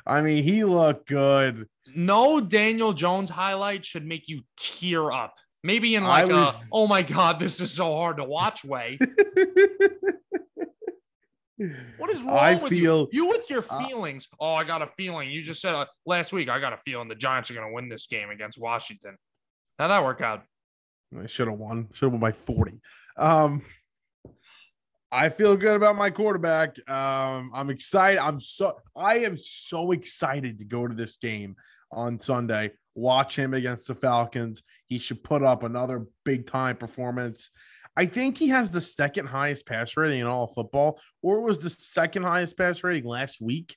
I mean, he looked good. No Daniel Jones highlight should make you tear up. Maybe in like a oh my god, this is so hard to watch way. What is wrong I with feel you? You with your uh, feelings. oh, I got a feeling. You just said uh, last week. I got a feeling the Giants are going to win this game against Washington. How'd that work out? I should have won. Should have won by 40. Um, I feel good about my quarterback. Um, I'm excited. I'm so I am so excited to go to this game on Sunday. Watch him against the Falcons. He should put up another big time performance. I think he has the second highest pass rating in all of football, or was the second highest pass rating last week.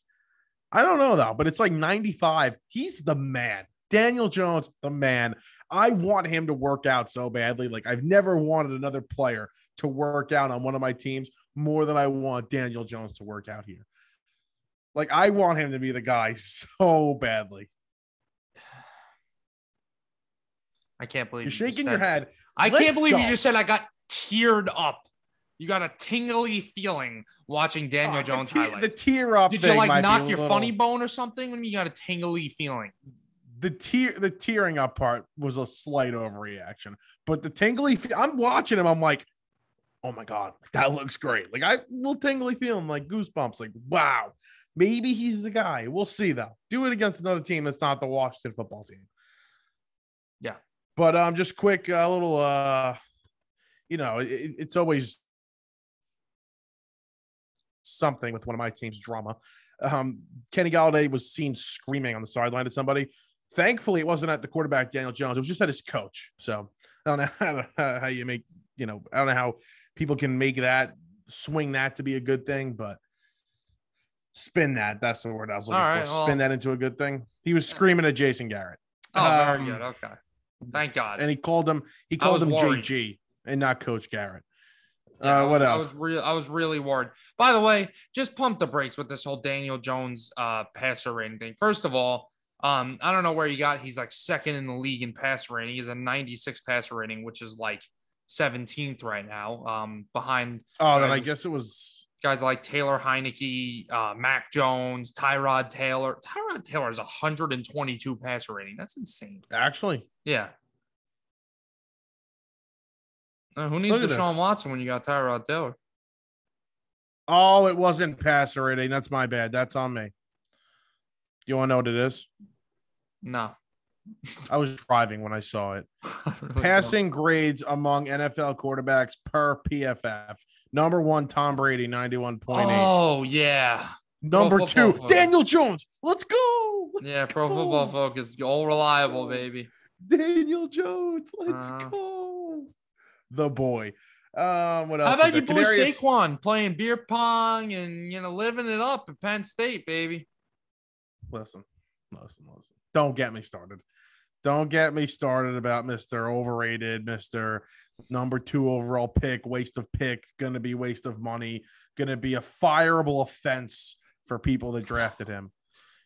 I don't know though, but it's like 95. He's the man. Daniel Jones, the man. I want him to work out so badly. Like I've never wanted another player to work out on one of my teams more than I want Daniel Jones to work out here. Like I want him to be the guy so badly. I can't believe You're you shaking your head. I Let's can't believe you just said I got teared up. You got a tingly feeling watching Daniel Uh, Jones the, te- highlights. the tear up. Did you like knock your little- funny bone or something when you got a tingly feeling? The tear, the tearing up part was a slight overreaction, but the tingly. fe- I'm watching him. I'm like, oh my god, that looks great. Like I little tingly feeling, like goosebumps. Like wow, maybe he's the guy. We'll see though. Do it against another team that's not the Washington football team. Yeah. But um, just quick, a little uh, you know, it, it's always something with one of my team's drama. Um, Kenny Golladay was seen screaming on the sideline at somebody. Thankfully, it wasn't at the quarterback Daniel Jones. It was just at his coach. So I don't know, how you make you know I don't know how people can make that swing that to be a good thing, but spin that. That's the word I was looking All for. right, spin that into a good thing. He was screaming at Jason Garrett. Oh, very Um, good. Okay. Thank God. And he called him he called him worried. JG and not Coach Garrett. Yeah, uh, what was- else? I was real. I was really worried. By the way, just pump the brakes with this whole Daniel Jones uh, passer rating thing. First of all, um, I don't know where you got. He's like second in the league in passer rating. He's a 96 passer rating, which is like 17th right now. Um, behind Oh, then I guess it was guys like Taylor Heinicke, uh, Mac Jones, Tyrod Taylor. Tyrod Taylor has 122 passer rating. That's insane. Actually, Yeah. Uh, who needs Look Deshaun this. Watson when you got Tyrod Taylor? oh, it wasn't passer rating. That's my bad. That's on me. Do You want to know what it is? No. I was driving when I saw it. Don't. Passing grades among NFL quarterbacks per PFF. Number one, Tom Brady, 91.8. Oh, yeah. Number Pro two, Focus. Daniel Jones. Let's go. Let's Yeah. Pro go. Football Focus. All reliable, baby. Daniel Jones. Let's Uh-huh. go. The boy. Um, what else? How about your boy Kadarius- Saquon playing beer pong and, you know, living it up at Penn State, baby? Listen, listen, listen. Don't get me started. Don't get me started about Mr. Overrated, Mr. Number two overall pick, waste of pick, gonna be waste of money, gonna be a fireable offense for people that drafted him.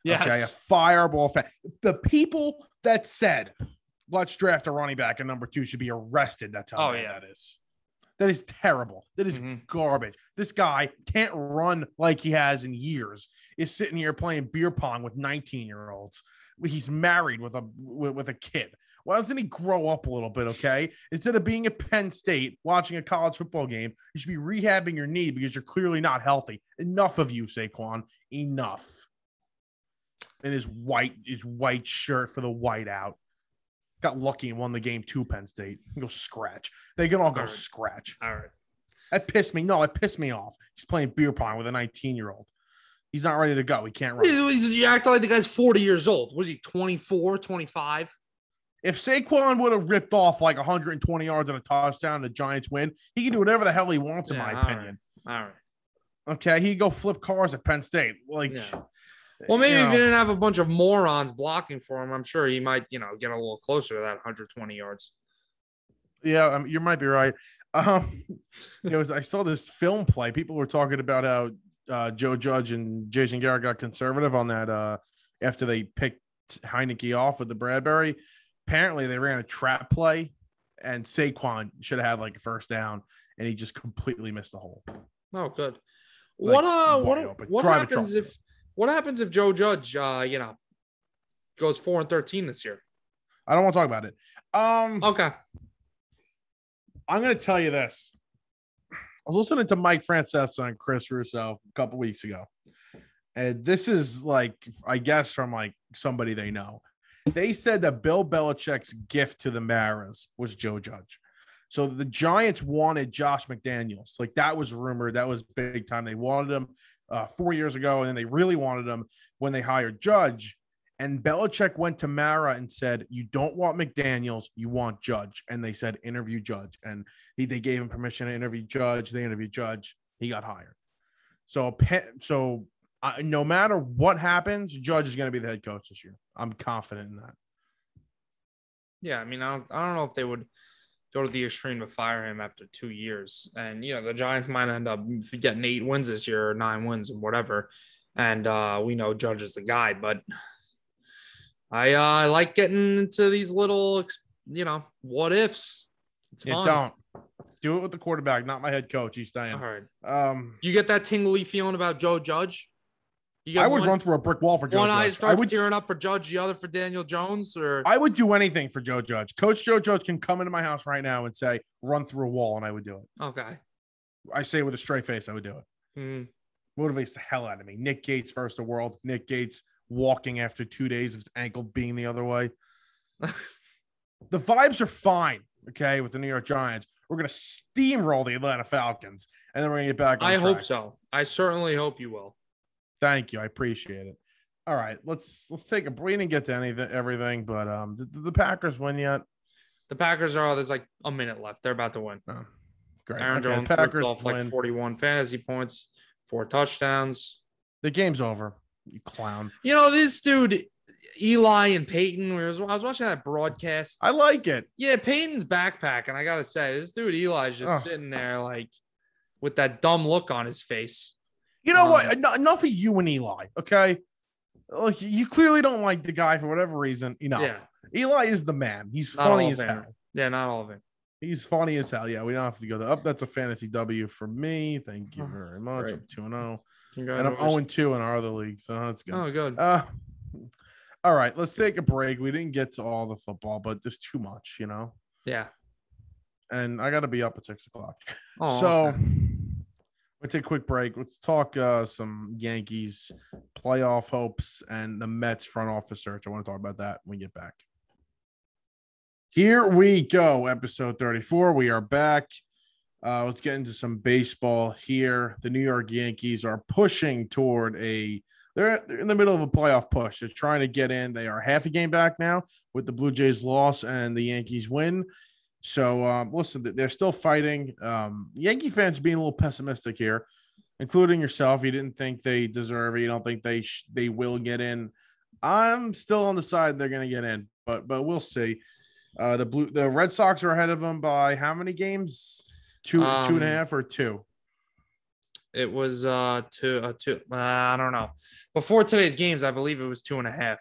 Okay, a fireable offense. The people that said, let's draft a running back and number two should be arrested. That's how Oh, bad yeah. that is. That is terrible. That is Mhm. garbage. This guy can't run like he has in years. Is sitting here playing beer pong with 19 year olds. He's married with a with, with a kid. Why doesn't he grow up a little bit? Okay, instead of being at Penn State watching a college football game, you should be rehabbing your knee because you're clearly not healthy. Enough of you, Saquon. Enough. And his white his white shirt for the whiteout. Got lucky and won the game to Penn State. Go scratch. They can all go All right. scratch. All right. That pissed me. No, it pissed me off. He's playing beer pong with a 19 year old. He's not ready to go. He can't run. You act like the guy's 40 years old. Was he 24, 25? If Saquon would have ripped off like 120 yards and a touchdown, the Giants win. He can do whatever the hell he wants, in my all right. opinion. All right. Okay, he go flip cars at Penn State. Like, Yeah. Well, maybe you if know, he didn't have a bunch of morons blocking for him, I'm sure he might, you know, get a little closer to that 120 yards. yeah, um, you might be right. Um, it was. I saw this film play. People were talking about how uh, Joe Judge and Jason Garrett got conservative on that uh, after they picked Heinicke off with the Bradbury. Apparently, they ran a trap play, and Saquon should have had like a first down, and he just completely missed the hole. Oh, good. Like, what uh, what what happens if what happens if Joe Judge, uh, you know, goes four and 13 this year? I don't want to talk about it. Um, Okay. I'm going to tell you this. I was listening to Mike Francesa and Chris Russo a couple weeks ago. And this is like, I guess, from like somebody they know. They said that Bill Belichick's gift to the Maras was Joe Judge. So the Giants wanted Josh McDaniels. Like that was rumored. That was big time. They wanted him uh, four years ago, and then they really wanted him when they hired Judge. And Belichick went to Mara and said, "You don't want McDaniels, you want Judge." And they said, "Interview Judge." And he, they gave him permission to interview Judge. They interviewed Judge. He got hired. So, so uh, no matter what happens, Judge is going to be the head coach this year. I'm confident in that. Yeah, I mean, I don't, I don't know if they would go to the extreme to fire him after two years. And you know, the Giants might end up getting eight wins this year or nine wins and whatever. And uh, we know Judge is the guy, but I uh, I like getting into these little, you know, what ifs. It's fun. don't do it with the quarterback, not my head coach. He's staying. All right. Um, You get that tingly feeling about Joe Judge? I would one, run through a brick wall for Joe one eye Judge. I would, tearing up for Judge, the other for Daniel Jones, or I would do anything for Joe Judge. Coach Joe Judge can come into my house right now and say, "Run through a wall," and I would do it. okay. I say it with a straight face, I would do it. Hmm. Motivates the hell out of me. Nick Gates versus the world. Nick Gates walking after two days of his ankle being the other way. the vibes are fine. Okay, with the New York Giants, we're gonna steamroll the Atlanta Falcons, and then we're gonna get back. On I hope so. I certainly hope you will. Thank you. I appreciate it. All right, let's let's take a. We didn't get to anything, everything, but um, did, did the Packers win yet? The Packers are. There's like a minute left. They're about to win. No. Great. Aaron Okay, Jones Packers off like 41 fantasy points, four touchdowns. The game's over. You clown. You know this dude, Eli and Peyton. I was watching that broadcast. I like it. Yeah, Peyton's backpack, and I gotta say, this dude Eli's just Ugh. sitting there like with that dumb look on his face. You know what? Um, En- enough of you and Eli. Okay. Like you clearly don't like the guy for whatever reason. Enough. Yeah, Eli is the man. He's Not funny as hell. yeah, not all of it. He's funny as hell. Yeah, we don't have to go there. Up, that's a fantasy W for me. Thank you Oh, very much. great. I'm 2 and 0. And I'm Congratulations. 0 2 in our other league. So that's good. Oh, good. Uh, all right, let's take a break. We didn't get to all the football, but there's too much, you know. Yeah. And I got to be up at six o'clock. Oh, so okay. We'll take a quick break. Let's talk uh, some Yankees playoff hopes and the Mets front office search. I want to talk about that when we get back. Here we go, episode 34. We are back. Uh, let's get into some baseball here. The New York Yankees are pushing toward a they're, they're in the middle of a playoff push. They're trying to get in. They are half a game back now with the Blue Jays loss and the Yankees win. So um, listen, they're still fighting. Um, Yankee fans being a little pessimistic here, including yourself. You didn't think they deserve it. You don't think they sh- they will get in. I'm still on the side they're going to get in, but but we'll see. Uh, the blue the Red Sox are ahead of them by how many games? Two two and a Um, half or two? it was uh two uh two uh, I don't know. Before today's games, I believe it was two and a half.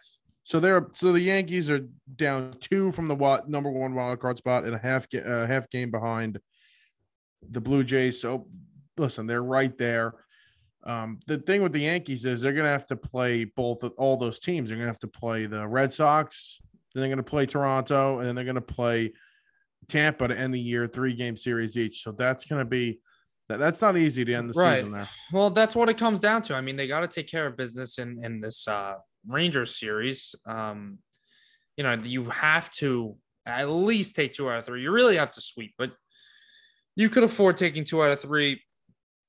So they're so the Yankees are down two from the what number one wild card spot and a half uh, half game behind the Blue Jays. So listen, they're right there. Um, the thing with the Yankees is they're gonna have to play both of all those teams. They're gonna have to play the Red Sox, then they're gonna play Toronto, and then they're gonna play Tampa to end the year, three game series each. So that's gonna be that, that's not easy to end the Right. season there. Well, that's what it comes down to. I mean, they got to take care of business in in this uh Rangers series. Um, you know, you have to at least take two out of three. You really have to sweep, but you could afford taking two out of three.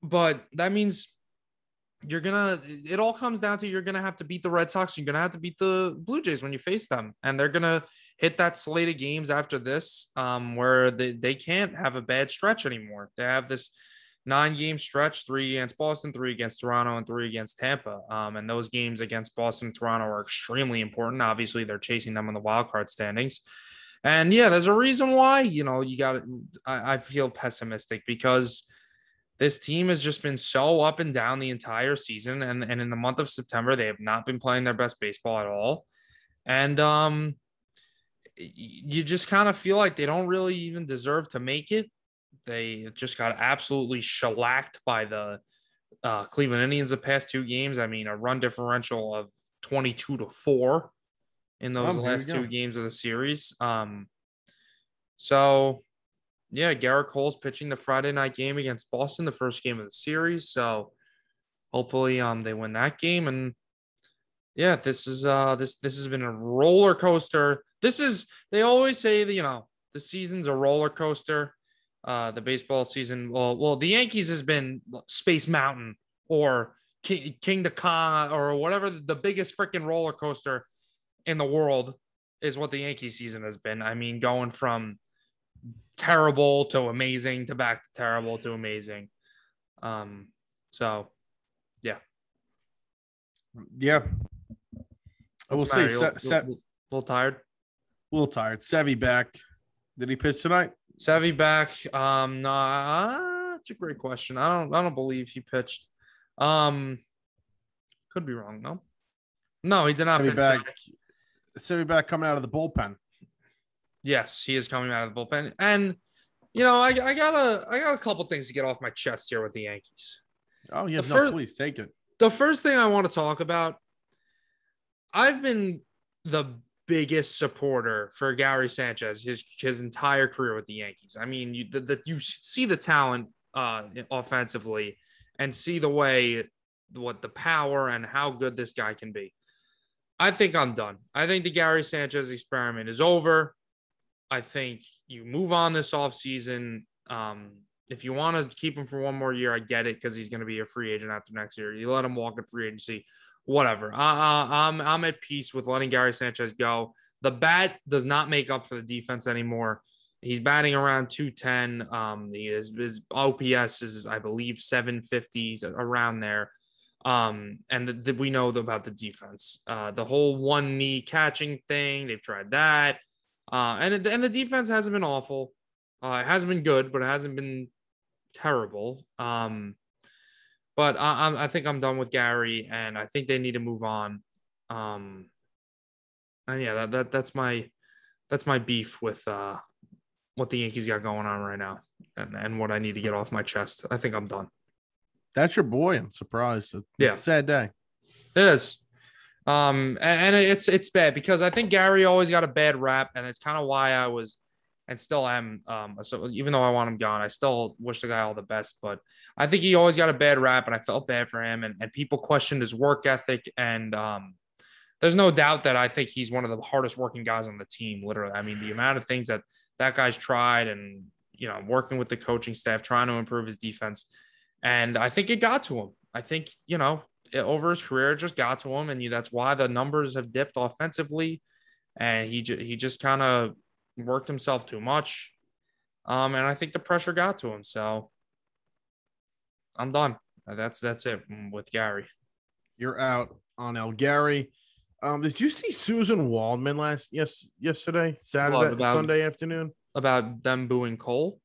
But that means you're gonna. It all comes down to you're gonna have to beat the Red Sox. You're gonna have to beat the Blue Jays when you face them, and they're gonna hit that slate of games after this, um, where they they can't have a bad stretch anymore. They have this nine game stretch three against Boston, three against Toronto, and three against Tampa. Um, and those games against Boston and Toronto are extremely important. Obviously, they're chasing them in the wild card standings. And yeah, there's a reason why, you know, you got I, I feel pessimistic because this team has just been so up and down the entire season. And, and in the month of September, they have not been playing their best baseball at all. And um, you just kind of feel like they don't really even deserve to make it. They just got absolutely shellacked by the uh, Cleveland Indians the past two games. I mean, a run differential of 22 to 4 in those Oh, last two games of the series. Um, so, yeah, Gerrit Cole's pitching the Friday night game against Boston, the first game of the series. So, hopefully, um, they win that game. And yeah, this is uh, this this has been a roller coaster. This is they always say that you know the season's a roller coaster. Uh, the baseball season. Well, well, the Yankees has been Space Mountain or King, Kingda Ka or whatever the biggest freaking roller coaster in the world is what the Yankee season has been. I mean, going from terrible to amazing to back to terrible to amazing. Um, so Yeah, yeah. we'll what's see. a little tired. a little tired. Sevy back. Did he pitch tonight? Savvy back. Um, nah, that's a great question. I don't, I don't believe he pitched. Um, could be wrong. No, no, he did not Sevy pitch. back. Sevy back coming out of the bullpen. Yes, he is coming out of the bullpen, and you know, I, I got a, I got a couple things to get off my chest here with the Yankees. Oh yeah, The no, first- please take it. the first thing I want to talk about, I've been the biggest supporter for Gary Sanchez his his entire career with the Yankees. I mean, you that you see the talent uh offensively and see the way what the power and how good this guy can be. I think I'm done. I think the Gary Sanchez experiment is over. I think you move on this offseason. Um, if you want to keep him for one more year, I get it because he's going to be a free agent after next year. You let him walk in free agency, whatever. I, I'm I'm at peace with letting Gary Sanchez go. The bat does not make up for the defense anymore. He's batting around 210. Um, he is, his OPS is, I believe, 750s around there. Um, and the, the, we know about the defense. Uh, the whole one knee catching thing, they've tried that. Uh, and, and the defense hasn't been awful. Uh, it hasn't been good, but it hasn't been terrible. Um, but I, I'm- I think I'm done with Gary, and I think they need to move on. Um, and yeah, that, that that's my that's my beef with uh what the Yankees got going on right now and, and what I need to get off my chest. I think I'm done. That's your boy. I'm surprised. It's Yeah. a sad day. It is. Um, and, and it's it's bad because I think Gary always got a bad rap, and it's kind of why I was and still am. Um, so even though I want him gone, I still wish the guy all the best. But I think he always got a bad rap, and I felt bad for him. And, and people questioned his work ethic. And um, there's no doubt that I think he's one of the hardest working guys on the team. Literally, I mean, the amount of things that that guy's tried, and you know, working with the coaching staff, trying to improve his defense, and I think it got to him. I think you know it- over his career, it just got to him, and you, that's why the numbers have dipped offensively, and he he just kind of worked himself too much, um, and I think the pressure got to him. So I'm done. That's that's it with Gary. You're out on El Gary. Um, did you see Suzyn Waldman last yes yesterday, Saturday, about- Sunday afternoon? About them booing Cole.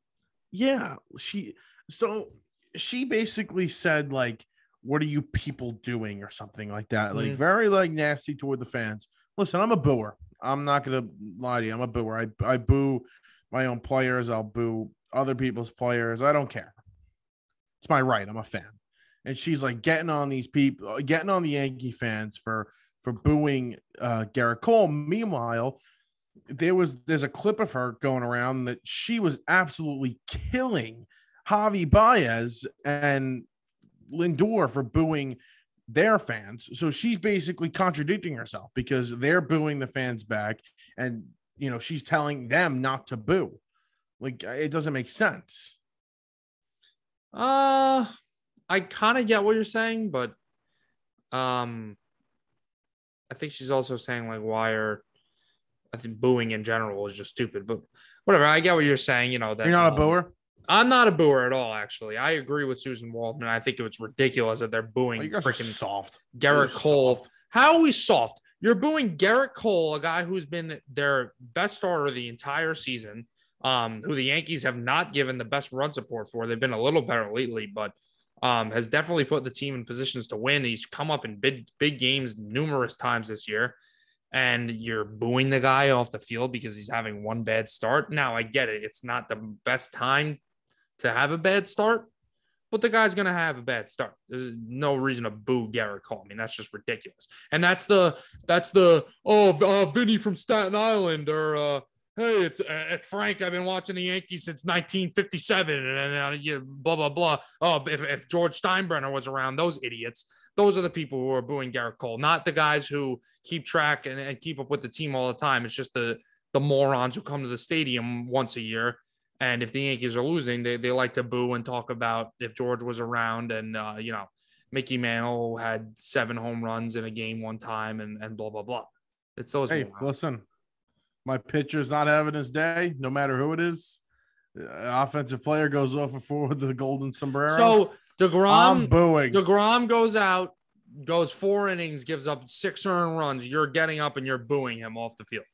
Yeah, she so she basically said like, "What are you people doing?" or something like that. Like Mhm. very like nasty toward the fans. Listen, I'm a booer. I'm not gonna lie to you. I'm a booer. I I boo my own players. I'll boo other people's players. I don't care. It's my right. I'm a fan. And she's like getting on these people, getting on the Yankee fans for for booing uh, Gerrit Cole. Meanwhile, there was there's a clip of her going around that she was absolutely killing Javi Baez and Lindor for booing their fans. So she's basically contradicting herself because they're booing the fans back and you know she's telling them not to boo. Like it doesn't make sense. Uh, I kind of get what you're saying, but um, I think she's also saying like, why are I think booing in general is just stupid. But whatever, I get what you're saying. You know that You're not a um, booer? I'm not a booer at all. Actually, I agree with Suzyn Waldman. I think it was ridiculous that they're booing Oh, are freaking soft. Gerrit You're Cole. soft. How are we soft? You're booing Gerrit Cole, a guy who's been their best starter the entire season, um, who the Yankees have not given the best run support for. They've been a little better lately, but um, has definitely put the team in positions to win. He's come up in big, big games numerous times this year. And you're booing the guy off the field because he's having one bad start. Now, I get it. It's not the best time to have a bad start, but the guy's going to have a bad start. There's no reason to boo Gerrit Cole. I mean, that's just ridiculous. And that's the that's the oh uh, Vinny from Staten Island or uh, hey it's uh, it's Frank. I've been watching the Yankees since 1957 and uh, you, blah blah blah. Oh, if if George Steinbrenner was around, those idiots. Those are the people who are booing Gerrit Cole, not the guys who keep track and, and keep up with the team all the time. It's just the the morons who come to the stadium once a year and if the Yankees are losing, they, they like to boo and talk about if George was around and, uh, you know, Mickey Mantle had seven home runs in a game one time and, and blah, blah, blah. It's those. Hey, morons. listen, my pitcher's not having his day, no matter who it is. Uh, offensive player goes off for with the golden sombrero. so DeGrom, I'm booing. DeGrom goes out, goes four innings, gives up six earned runs. You're getting up and you're booing him off the field.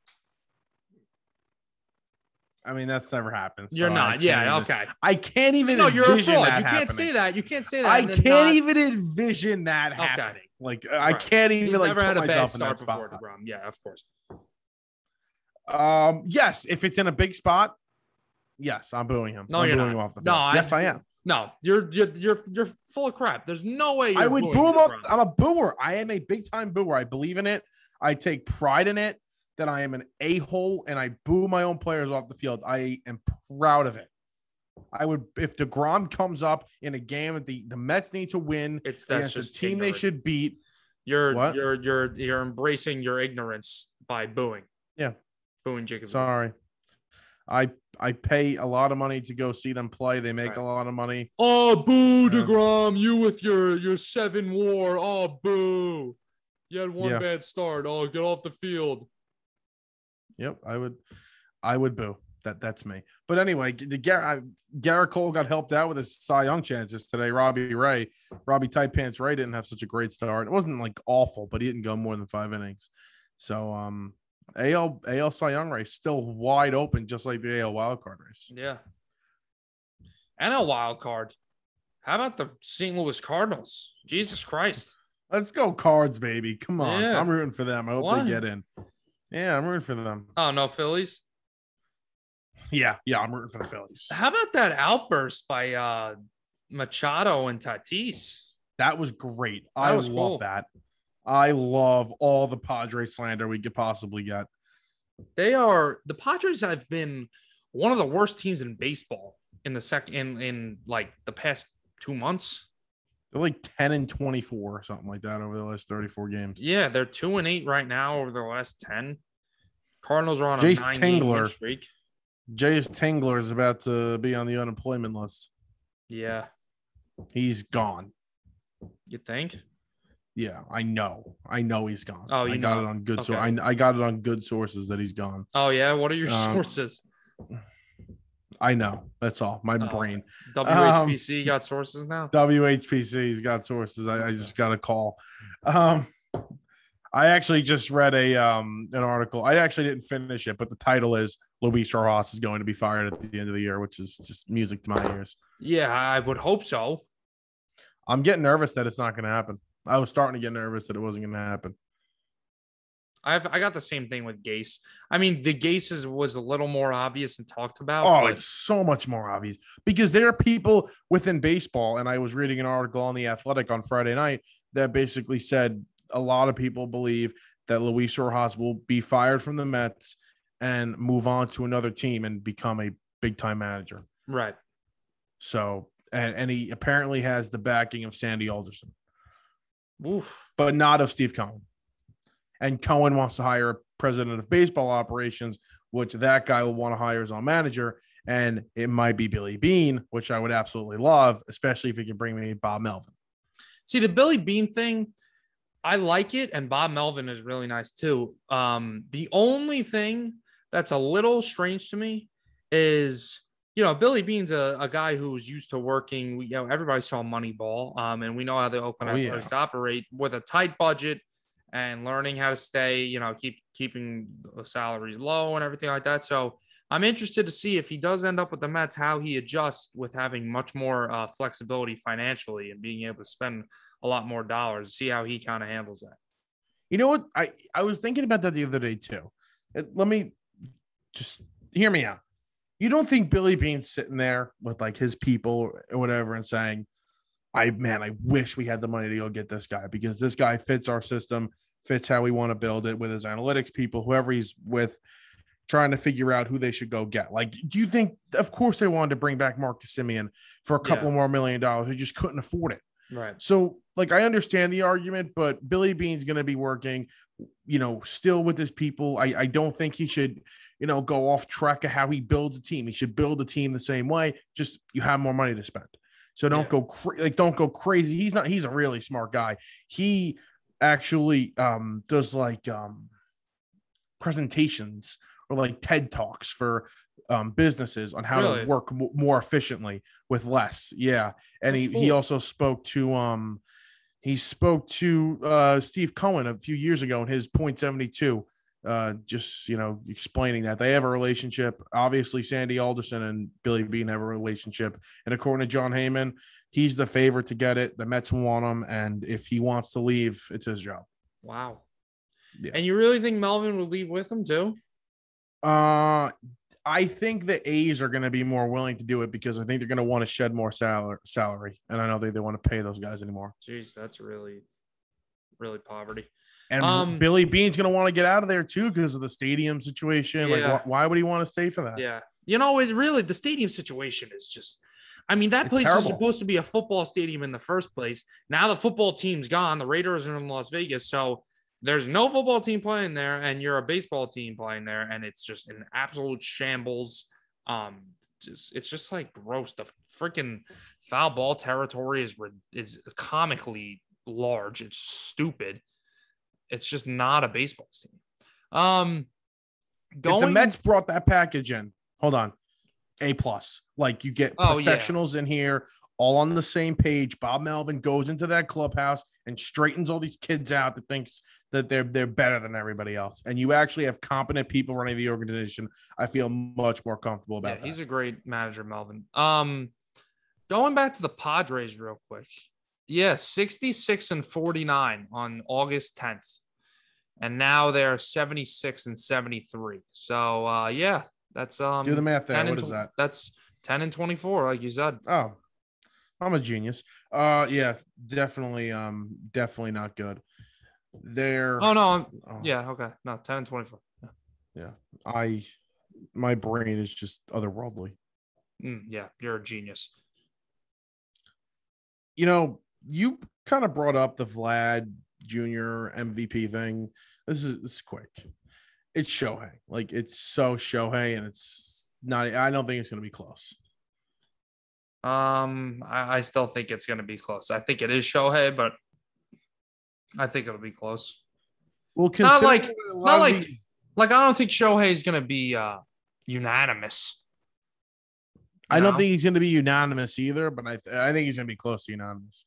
I mean, that's never happened. so You're not. Yeah. even- Okay. I can't even. No, you're a fraud. You can't say that. You can't say that. I can't not- even envision that Okay. happening. Like I Right. can't He's even like never put had a myself in that before spot. DeGrom. Yeah, of course. Um, yes, if it's in a big spot, yes, I'm booing him. No, I'm you're booing not. him off the No, field. I- yes, I am. No, you're you're you're, you're full of crap. There's no way. I would boo him. DeGrom. I'm a booer. I am a big time booer. I believe in it. I take pride in it. That I am an a hole and I boo my own players off the field. I am proud of it. I would if Degrom comes up in a game that the the Mets need to win It's that's just team they should beat. You're What? you're you're you're embracing your ignorance by booing. Yeah. booing Jacob. Sorry, I I pay a lot of money to go see them play. They make Right. a lot of money. Oh, boo, Yeah. Degrom! You with your your seven WAR. Oh, boo! You had one Yeah. bad start. Oh, get off the field. Yep, I would, I would boo. That that's me. But anyway, the Gerrit Gerrit Cole got helped out with his Cy Young chances today. Robbie Ray, Robbie Tight Pants Ray didn't have such a great start. It wasn't like awful, but he didn't go more than five innings. So um, AL AL Cy Young race still wide open, just like the AL wild card race. Yeah. And a wild card. How about the St. Louis Cardinals? Jesus Christ. Let's go Cards, baby. Come on, Yeah. I'm rooting for them. I hope What? they get in. Yeah, I'm rooting for them. Oh no, Phillies. Yeah, yeah, I'm rooting for the Phillies. How about that outburst by uh Machado and Tatis? That was great. That I was love cool. that. I love all the Padre slander we could possibly get. They are the Padres have been one of the worst teams in baseball in the second in in like the past two months. They're like 10 and 24 or something like that over the last 34 games. Yeah, they're two and eight right now over the last ten. Cardinals are on a nine game Tingler. streak. Jayce Tingler is about to be on the unemployment list. Yeah, He's gone. you think? Yeah, I know. I know he's gone. Oh, you I got know. it on good so Okay. I, I got it on good sources that he's gone. Oh yeah, what are your Um, sources? I know. That's all. My Oh. brain. WHPC got sources now. WHPC's got sources. I, I just got a call. Um, I actually just read a um an article. I actually didn't finish it, but the title is Luis Rojas is going to be fired at the end of the year, which is just music to my ears. Yeah, I would hope so. I'm getting nervous that it's not going to happen. I was starting to get nervous that it wasn't going to happen. I've I got the same thing with Gase. I mean, the Gases was a little more obvious and talked about. Oh, but- it's so much more obvious because there are people within baseball, and I was reading an article on the Athletic on Friday night that basically said a lot of people believe that Luis Rojas will be fired from the Mets and move on to another team and become a big time manager. right. So, and, and he apparently has the backing of Sandy Alderson, Oof. but not of Steve Cohen. And Cohen wants to hire a president of baseball operations, which that guy will want to hire as own manager. And it might be Billy Beane, which I would absolutely love, especially if he can bring me Bob Melvin. See the Billy Beane thing, I like it, and Bob Melvin is really nice too. Um, the only thing that's a little strange to me is you know Billy Beane's a, a guy who's used to working. You know, everybody saw Moneyball, um, and we know how the Oakland Oh, yeah. Operate with a tight budget and learning how to stay, you know, keep keeping the salaries low and everything like that. So I'm interested to see if he does end up with the Mets, how he adjusts with having much more uh, flexibility financially and being able to spend a lot more dollars. See how he kind of handles that. You know what? I, I was thinking about that the other day too. Let me just hear me out. You don't think Billy Beane's sitting there with like his people or whatever and saying, I man, I wish we had the money to go get this guy because this guy fits our system, fits how we want to build it with his analytics people, whoever he's with, trying to figure out who they should go get. Like, do you think of course they wanted to bring back Marcus Semien for a couple Yeah. more million dollars? They just couldn't afford it. Right. So, like, I understand the argument, but Billy Beane's going to be working, you know, still with his people. I, I don't think he should, you know, go off track of how he builds a team. He should build a team the same way. Just you have more money to spend. So don't Yeah. go cra- like don't go crazy. He's not. He's a really smart guy. He actually um does like um presentations or like TED talks for um businesses on how Really? to work m- more efficiently with less. Yeah and he, he also spoke to um he spoke to uh steve cohen a few years ago in his point 72 uh just you know explaining that they have a relationship obviously sandy alderson and billy beane have a relationship and according to jon heyman he's the favorite to get it the mets want him and if he wants to leave it's his job Wow. Yeah. And you really think Melvin would leave with him too? uh I think the A's are going to be more willing to do it because I think they're going to want to shed more salary, salary, and I know they, they want to pay those guys anymore. Jeez, that's really, really poverty. And Um, Billy Beane's going to want to get out of there too because of the stadium situation. Yeah. Like, wh- why would he want to stay for that? Yeah. You know, it really the stadium situation is just. I mean, that It's place terrible. is supposed to be a football stadium in the first place. Now the football team's gone. The Raiders are in Las Vegas, so there's no football team playing there, and you're a baseball team playing there, and it's just an absolute shambles. Um, just it's just like gross. The freaking foul ball territory is is comically large. It's stupid. It's just not a baseball team. Um, If going the Mets brought that package in, hold on, A plus. Like you get Oh, yeah. professionals in here, all on the same page. Bob Melvin goes into that clubhouse and straightens all these kids out that thinks that they're they're better than everybody else. And you actually have competent people running the organization. I feel much more comfortable about Yeah, that. he's a great manager, Melvin. Um, going back to the Padres real quick. Yeah, 66 and 49 on August 10th. And now they're 76 and 73. So uh yeah, That's um Do the math there. 10 and What is tw- that? That's 10 and 24, like you said. Oh, I'm a genius. Uh, yeah, definitely. Um, definitely not good. There. Oh no, I'm, oh, yeah, okay. No, 10 and 24. Yeah. I, my brain is just otherworldly. Mm, yeah, you're a genius. You know, you kind of brought up the Vlad Jr. MVP thing. This is this is quick. It's Shohei. Like it's so Shohei, and it's not. I don't think it's going to be close. Um, I, I still think it's gonna be close. I think it is Shohei, but I think it'll be close. Well, Not like- considering a lot not like- these- Like, I don't think Shohei is gonna be uh unanimous. I you don't think he's going to be unanimous either, but I I think he's going to be close to unanimous.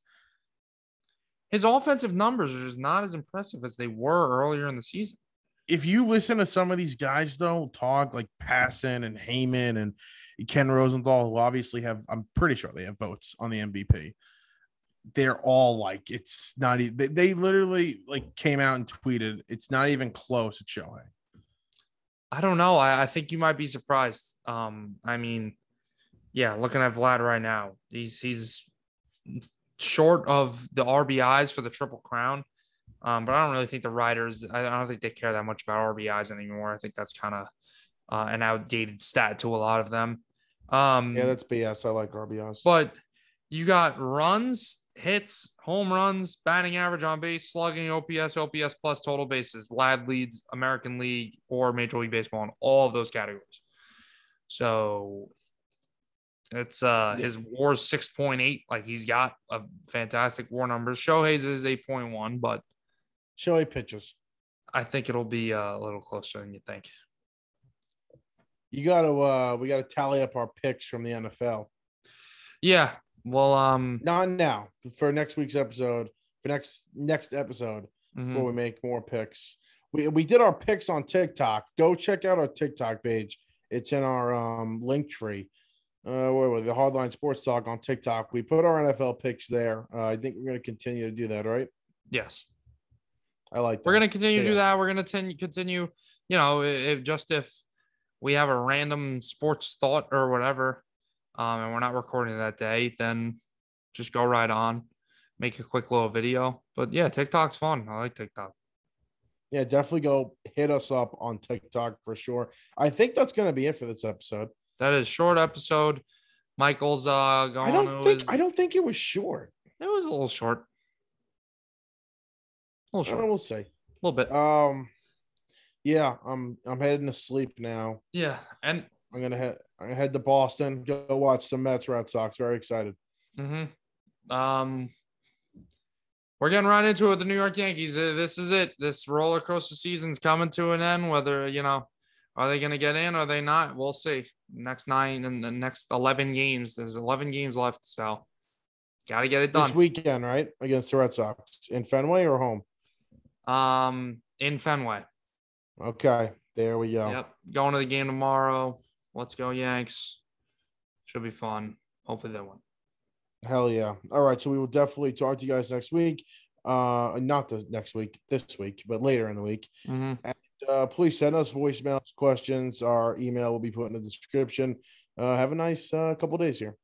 His offensive numbers are just not as impressive as they were earlier in the season. if you listen to some of these guys though talk like Passan and Heyman and Ken Rosenthal, who obviously have, I'm pretty sure they have votes on the MVP. They're all like, it's not. e- They, they literally like came out and tweeted, it's not even close at Shohei. I don't know. I, I think you might be surprised. Um, I mean, yeah, looking at Vlad right now, he's he's short of the RBIs for the triple crown. Um, but I don't really think the riders. I don't think they care that much about RBIs anymore. I think that's kind of uh, an outdated stat to a lot of them. Um, Yeah, that's BS. I like RBIs. but you got runs, hits, home runs, batting average on base, slugging, OPS, OPS plus, total bases. Vlad leads American League or Major League Baseball in all of those categories. So it's uh his WAR's 6.8. Like he's got a fantastic WAR numbers. Shohei's is 8.1, but Shohei pitches. I think it'll be uh, a little closer than you think. You got to, uh, we got to tally up our picks from the NFL. Yeah. Well, um, Not now for next week's episode, for next, next episode. mhm. before we make more picks. We, we did our picks on TikTok. Go check out our TikTok page. It's in our um, link tree. Uh, where it? the Hardline Sports Talk on TikTok? We put our NFL picks there. Uh, I think we're going to continue to do that, right? yes. I like. We're gonna continue to do that. We're gonna ten- continue, you know, if just if we have a random sports thought or whatever, um, and we're not recording that day, then just go right on, make a quick little video. But yeah, TikTok's fun. I like TikTok. Yeah, definitely go hit us up on TikTok for sure. I think that's going to be it for this episode. That is short episode. Michael's uh going I don't think his- I don't think it was short. it was a little short. A little short, a will say. A little bit. Um, yeah, I'm I'm heading to sleep now. yeah, and I'm gonna head I'm gonna head to Boston. Go watch some Mets Red Sox. Very excited. Mm-hmm. Um, we're getting right into it with the New York Yankees. This is it. This roller coaster season's coming to an end. Whether you know, are they going to get in? Or are they not? We'll see. Next nine and the next eleven games. There's eleven games left, so got to get it done. This weekend, right? Against the Red Sox in Fenway or home? Um, in Fenway. Okay, there we go. Yep, going to the game tomorrow. Let's go Yanks. Should be fun. Hopefully they win. Hell yeah. All right, so we will definitely talk to you guys next week. Uh, not the next week, this week, but later in the week. hmm Uh, please send us voicemails, questions. Our email will be put in the description. Uh, have a nice uh, couple days here.